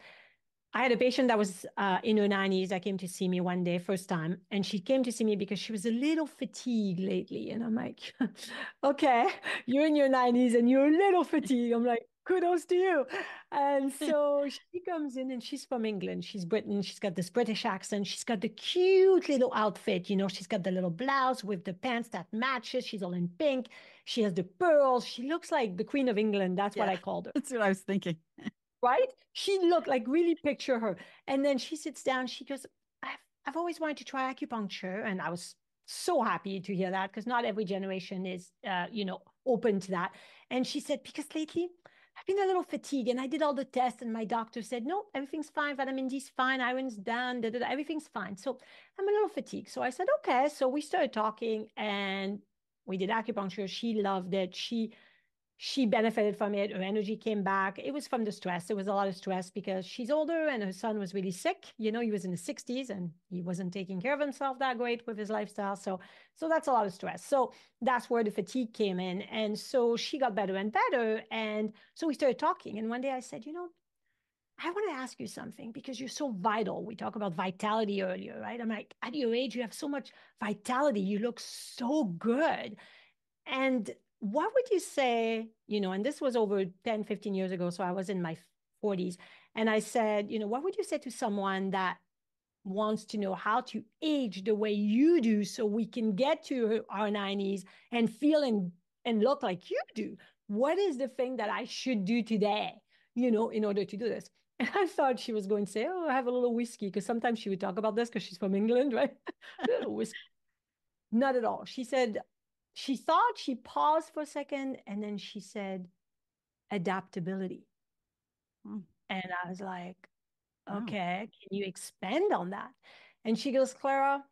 I had a patient that was uh, in her 90s that came to see me one day, first time. And she came to see me because she was a little fatigued lately. And I'm like, okay, you're in your 90s and you're a little fatigued. I'm like, kudos to you. And so she comes in and she's from England. She's Britain. She's got this British accent. She's got the cute little outfit. You know, she's got the little blouse with the pants that matches. She's all in pink. She has the pearls. She looks like the Queen of England. That's yeah, what I called her. That's what I was thinking right? She looked like really picture her. And then she sits down. She goes, I've, I've always wanted to try acupuncture. And I was so happy to hear that because not every generation is, uh, you know, open to that. And she said, because lately I've been a little fatigued and I did all the tests and my doctor said, no, everything's fine. Vitamin D's fine. Iron's done. Da, da, da, everything's fine. So I'm a little fatigued. So I said, okay. So we started talking and we did acupuncture. She loved it. She she benefited from it. Her energy came back. It was from the stress. There was a lot of stress because she's older and her son was really sick. You know, he was in his 60s and he wasn't taking care of himself that great with his lifestyle. So, so that's a lot of stress. So that's where the fatigue came in. And so she got better and better. And so we started talking. And one day I said, you know, I want to ask you something because you're so vital. We talked about vitality earlier, right? I'm like, at your age, you have so much vitality. You look so good. And what would you say, you know, and this was over 10, 15 years ago. So I was in my 40s. And I said, you know, what would you say to someone that wants to know how to age the way you do so we can get to our 90s and feel and, and look like you do. What is the thing that I should do today, you know, in order to do this? And I thought she was going to say, Oh, I have a little whiskey, because sometimes she would talk about this because she's from England, right? a little whiskey. Not at all. She said, she thought she paused for a second and then she said, adaptability. Hmm. And I was like, okay, can you expand on that? And she goes, Clara,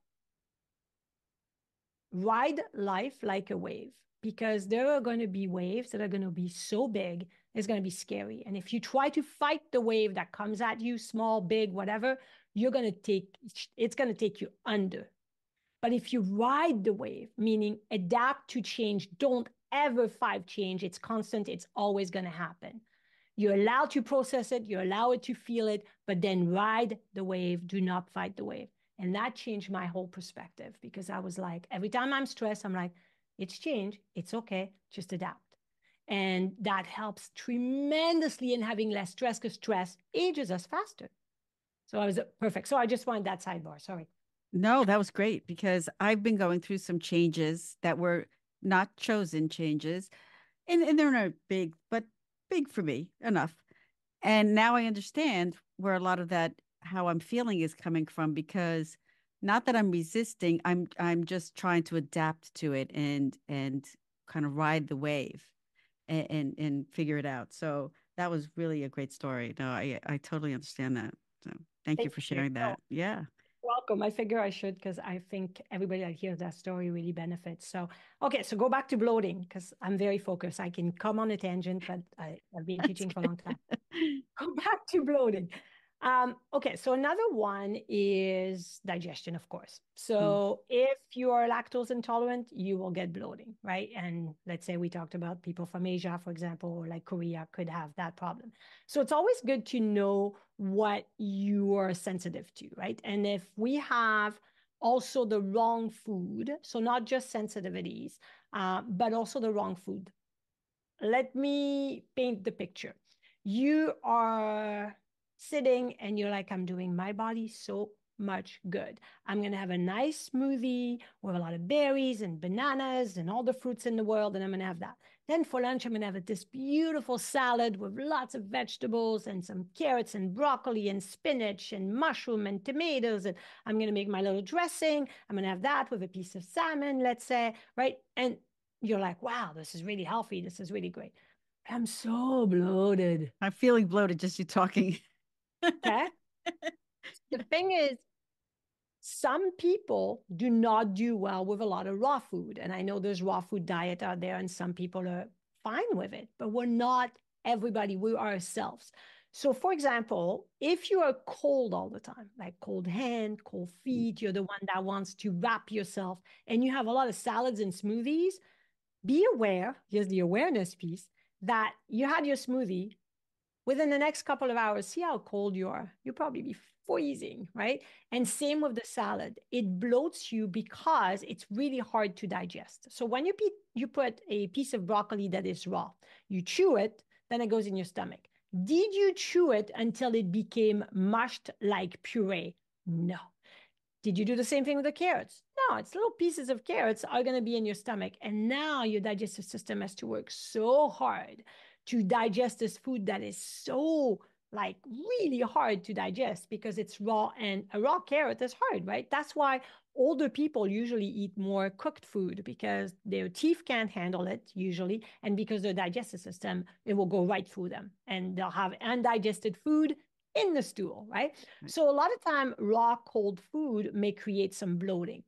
ride life like a wave because there are going to be waves that are going to be so big, it's going to be scary. And if you try to fight the wave that comes at you, small, big, whatever, you're going to take, it's going to take you under. But if you ride the wave, meaning adapt to change, don't ever fight change, it's constant, it's always going to happen. You're allowed to process it, you're allowed to feel it, but then ride the wave, do not fight the wave. And that changed my whole perspective because I was like, every time I'm stressed, I'm like, it's change, it's okay, just adapt. And that helps tremendously in having less stress because stress ages us faster. So I was perfect. So I just wanted that sidebar. Sorry. No, that was great because I've been going through some changes that were not chosen changes. And, and they're not big, but big for me enough. And now I understand where a lot of that, how I'm feeling is coming from because not that I'm resisting, I'm I'm just trying to adapt to it and and kind of ride the wave and and, and figure it out. So that was really a great story. No, I I totally understand that. So thank, thank you for sharing you. that. Yeah welcome. I figure I should because I think everybody that hears that story really benefits. So, okay, so go back to bloating because I'm very focused. I can come on a tangent, but I, have been teaching for a long time. go back to bloating. Um, okay, so another one is digestion, of course. So mm. if you are lactose intolerant, you will get bloating, right? And let's say we talked about people from Asia, for example, or like Korea could have that problem. So it's always good to know what you are sensitive to, right? And if we have also the wrong food, so not just sensitivities, uh, but also the wrong food. Let me paint the picture. You are sitting and you're like, I'm doing my body so much good. I'm going to have a nice smoothie with a lot of berries and bananas and all the fruits in the world, and I'm going to have that. Then for lunch, I'm going to have this beautiful salad with lots of vegetables and some carrots and broccoli and spinach and mushroom and tomatoes. And I'm going to make my little dressing. I'm going to have that with a piece of salmon, let's say, right? And you're like, wow, this is really healthy. This is really great. I'm so bloated. I'm feeling bloated just you talking. Okay. the thing is, some people do not do well with a lot of raw food. And I know there's raw food diet out there, and some people are fine with it, but we're not everybody, we are ourselves. So, for example, if you are cold all the time, like cold hand, cold mm. feet, you're the one that wants to wrap yourself, and you have a lot of salads and smoothies, be aware here's the awareness piece that you had your smoothie, within the next couple of hours, see how cold you are. You'll probably be freezing, right? And same with the salad. It bloats you because it's really hard to digest. So when you, you put a piece of broccoli that is raw, you chew it, then it goes in your stomach. Did you chew it until it became mushed like puree? No. Did you do the same thing with the carrots? No, it's little pieces of carrots are going to be in your stomach. And now your digestive system has to work so hard to digest this food that is so like really hard to digest because it's raw and a raw carrot is hard, right? That's why older people usually eat more cooked food because their teeth can't handle it usually and because their digestive system it will go right through them and they'll have undigested food in the stool, right? right? So a lot of time raw cold food may create some bloating.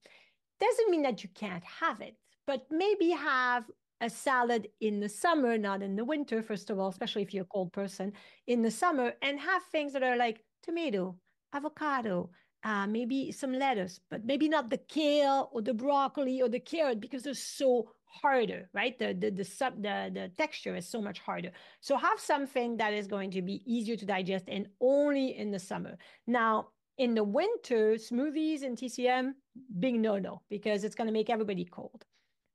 Doesn't mean that you can't have it, but maybe have a salad in the summer, not in the winter, first of all, especially if you're a cold person, in the summer, and have things that are like tomato, avocado, uh, maybe some lettuce, but maybe not the kale or the broccoli or the carrot because they're so harder, right? The the the sub the the texture is so much harder. So have something that is going to be easier to digest and only in the summer. Now, in the winter, smoothies and TCM, big no no because it's going to make everybody cold.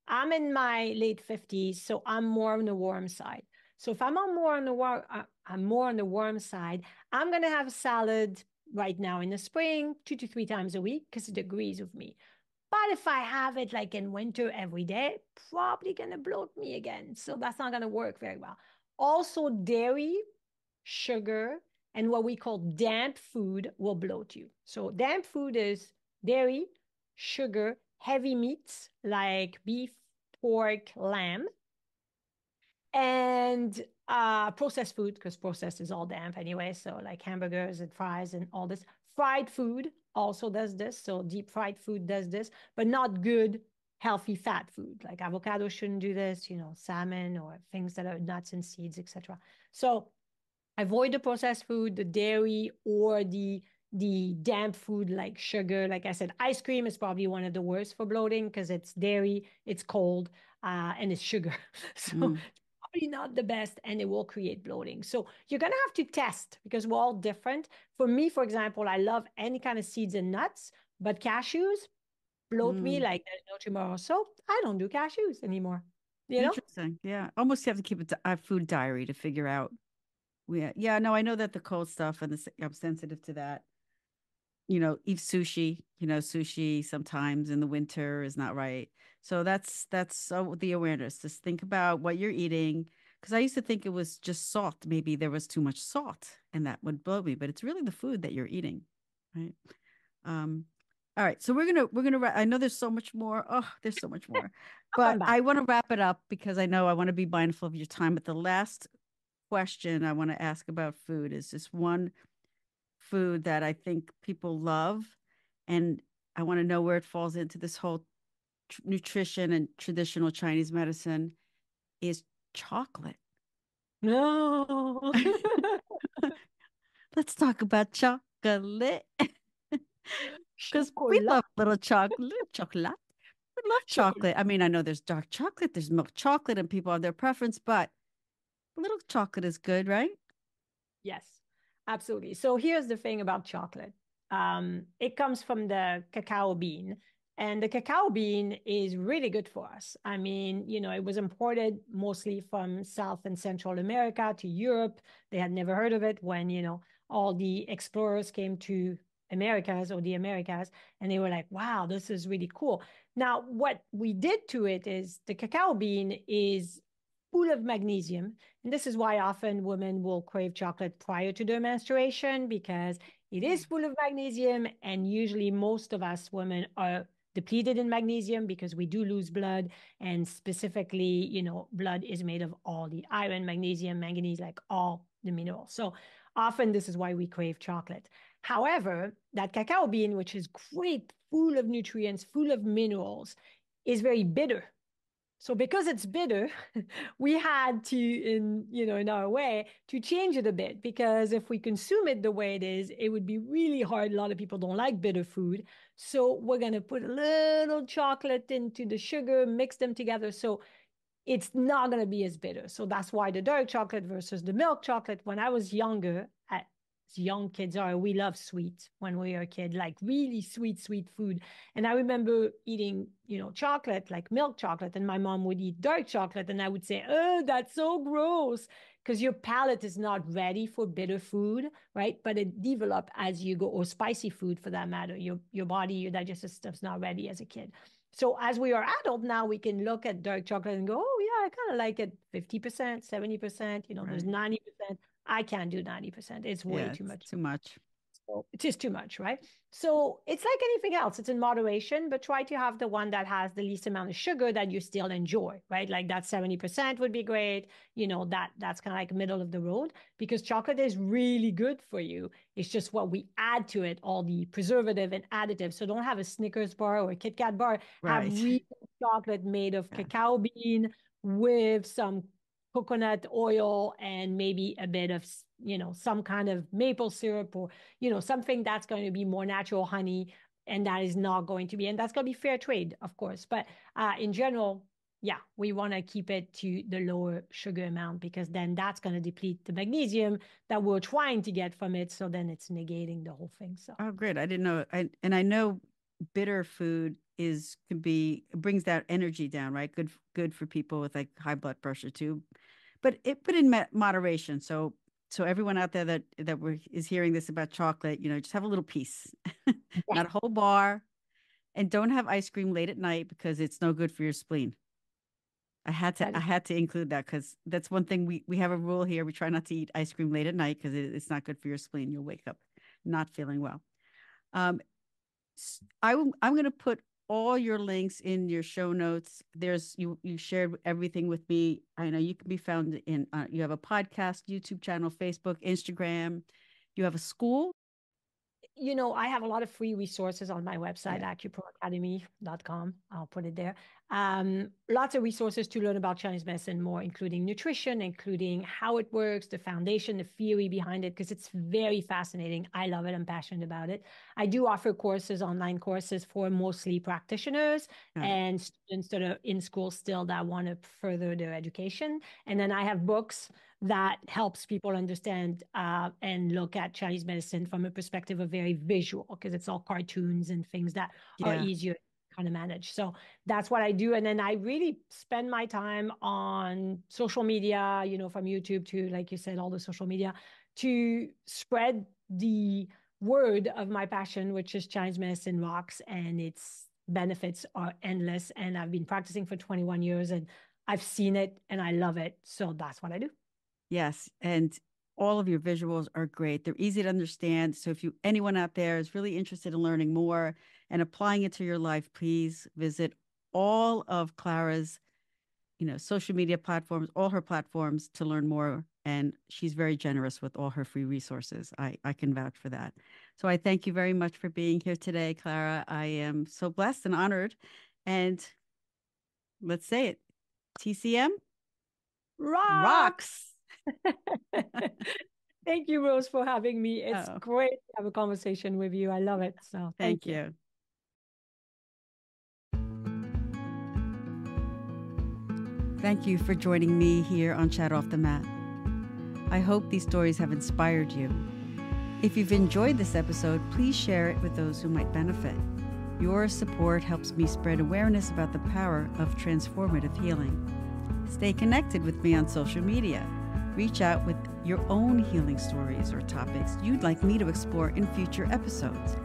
I'm in my late 50s, so I'm more on the warm side. So if I'm on more on the warm, uh, I'm more on the warm side, I'm gonna have a salad right now in the spring, two to three times a week because it agrees with me. But if I have it like in winter every day, probably gonna bloat me again. So that's not gonna work very well. Also, dairy, sugar, and what we call damp food will bloat you. So damp food is dairy, sugar, heavy meats like beef, pork, lamb, and uh, processed food because processed is all damp anyway. So like hamburgers and fries and all this. Fried food also does this. So deep fried food does this, but not good, healthy fat food. Like avocado shouldn't do this, you know, salmon or things that are nuts and seeds, etc. So avoid the processed food, the dairy or the the damp food like sugar. Like I said, ice cream is probably one of the worst for bloating because it's dairy, it's cold, uh, and it's sugar. so mm probably not the best and it will create bloating. So you're going to have to test because we're all different. For me, for example, I love any kind of seeds and nuts, but cashews bloat mm. me like there's no tomorrow. So I don't do cashews anymore. You know? Interesting. Yeah. Almost have to keep a food diary to figure out. Yeah. Yeah. No, I know that the cold stuff and the, I'm sensitive to that you know eat sushi you know sushi sometimes in the winter is not right. So that's that's so the awareness just think about what you're eating because i used to think it was just salt. Maybe there was too much salt and that would blow me but it's really the food that you're eating right? Um all right so we're gonna we're gonna i know there's so much more. Oh there's so much more but i want to wrap it up because i know i want to be mindful of your time but the last question i want to ask about food is this one food that I think people love. And I want to know where it falls into this whole tr- nutrition and traditional Chinese medicine is chocolate. No. Let's talk about chocolate. Because we love little chocolate, chocolate. We love chocolate. I mean, I know there's dark chocolate, there's milk chocolate, and people have their preference, but little chocolate is good, right? Yes. Absolutely. So here's the thing about chocolate. Um, it comes from the cacao bean, and the cacao bean is really good for us. I mean, you know, it was imported mostly from South and Central America to Europe. They had never heard of it when, you know, all the explorers came to Americas or the Americas, and they were like, wow, this is really cool. Now, what we did to it is the cacao bean is full of magnesium. And this is why often women will crave chocolate prior to their menstruation because it is full of magnesium. And usually, most of us women are depleted in magnesium because we do lose blood. And specifically, you know, blood is made of all the iron, magnesium, manganese, like all the minerals. So often, this is why we crave chocolate. However, that cacao bean, which is great, full of nutrients, full of minerals, is very bitter so because it's bitter, we had to, in you know, in our way, to change it a bit. Because if we consume it the way it is, it would be really hard. A lot of people don't like bitter food, so we're gonna put a little chocolate into the sugar, mix them together, so it's not gonna be as bitter. So that's why the dark chocolate versus the milk chocolate. When I was younger, young kids are. We love sweet when we were a kid, like really sweet, sweet food. And I remember eating, you know, chocolate, like milk chocolate, and my mom would eat dark chocolate. And I would say, oh, that's so gross. Because your palate is not ready for bitter food, right? But it develop as you go, or spicy food for that matter. Your your body, your digestive system's not ready as a kid. So as we are adult now, we can look at dark chocolate and go, oh yeah, I kind of like it 50%, 70%, you know, right. there's 90%. I can't do 90%. It's way yeah, too much. Too much. So it is just too much, right? So it's like anything else. It's in moderation, but try to have the one that has the least amount of sugar that you still enjoy, right? Like that 70% would be great. You know, that that's kind of like middle of the road because chocolate is really good for you. It's just what we add to it, all the preservative and additives. So don't have a Snickers bar or a Kit Kat bar. Right. Have real chocolate made of yeah. cacao bean with some coconut oil and maybe a bit of you know some kind of maple syrup or you know something that's going to be more natural honey and that is not going to be and that's going to be fair trade of course. But uh, in general yeah we want to keep it to the lower sugar amount because then that's going to deplete the magnesium that we're trying to get from it. So then it's negating the whole thing so. Oh great. I didn't know I, and i know bitter food is could be brings that energy down, right? Good good for people with like high blood pressure too, but it but in moderation. So so everyone out there that that is hearing this about chocolate, you know, just have a little piece, not a whole bar, and don't have ice cream late at night because it's no good for your spleen. I had to I had to include that because that's one thing we we have a rule here. We try not to eat ice cream late at night because it, it's not good for your spleen. You'll wake up not feeling well. Um, I I'm going to put all your links in your show notes. There's you you shared everything with me. I know you can be found in uh, you have a podcast, YouTube channel, Facebook, Instagram. You have a school you know, I have a lot of free resources on my website, yeah. acuproacademy.com. I'll put it there. Um, lots of resources to learn about Chinese medicine more, including nutrition, including how it works, the foundation, the theory behind it, because it's very fascinating. I love it. I'm passionate about it. I do offer courses, online courses for mostly practitioners mm. and students that are in school still that want to further their education. And then I have books that helps people understand uh, and look at Chinese medicine from a perspective of very visual, because it's all cartoons and things that yeah. are easier to kind of manage. So that's what I do. And then I really spend my time on social media, you know, from YouTube to, like you said, all the social media to spread the word of my passion, which is Chinese medicine rocks and its benefits are endless. And I've been practicing for 21 years and I've seen it and I love it. So that's what I do. Yes. And all of your visuals are great. They're easy to understand. So if you anyone out there is really interested in learning more and applying it to your life, please visit all of Clara's, you know, social media platforms, all her platforms to learn more. And she's very generous with all her free resources. I, I can vouch for that. So I thank you very much for being here today, Clara. I am so blessed and honored. And let's say it TCM rocks. rocks. Thank you, Rose, for having me. It's oh. great to have a conversation with you. I love it. So thank, thank you. you. Thank you for joining me here on Chat Off the Mat. I hope these stories have inspired you. If you've enjoyed this episode, please share it with those who might benefit. Your support helps me spread awareness about the power of transformative healing. Stay connected with me on social media reach out with your own healing stories or topics you'd like me to explore in future episodes.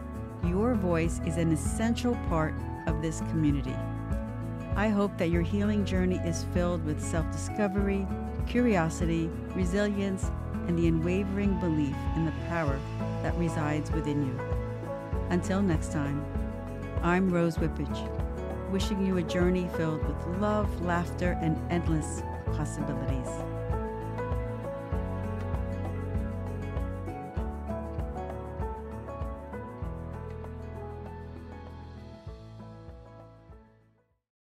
Your voice is an essential part of this community. I hope that your healing journey is filled with self discovery, curiosity, resilience, and the unwavering belief in the power that resides within you. Until next time, I'm Rose Wippich, wishing you a journey filled with love, laughter, and endless possibilities.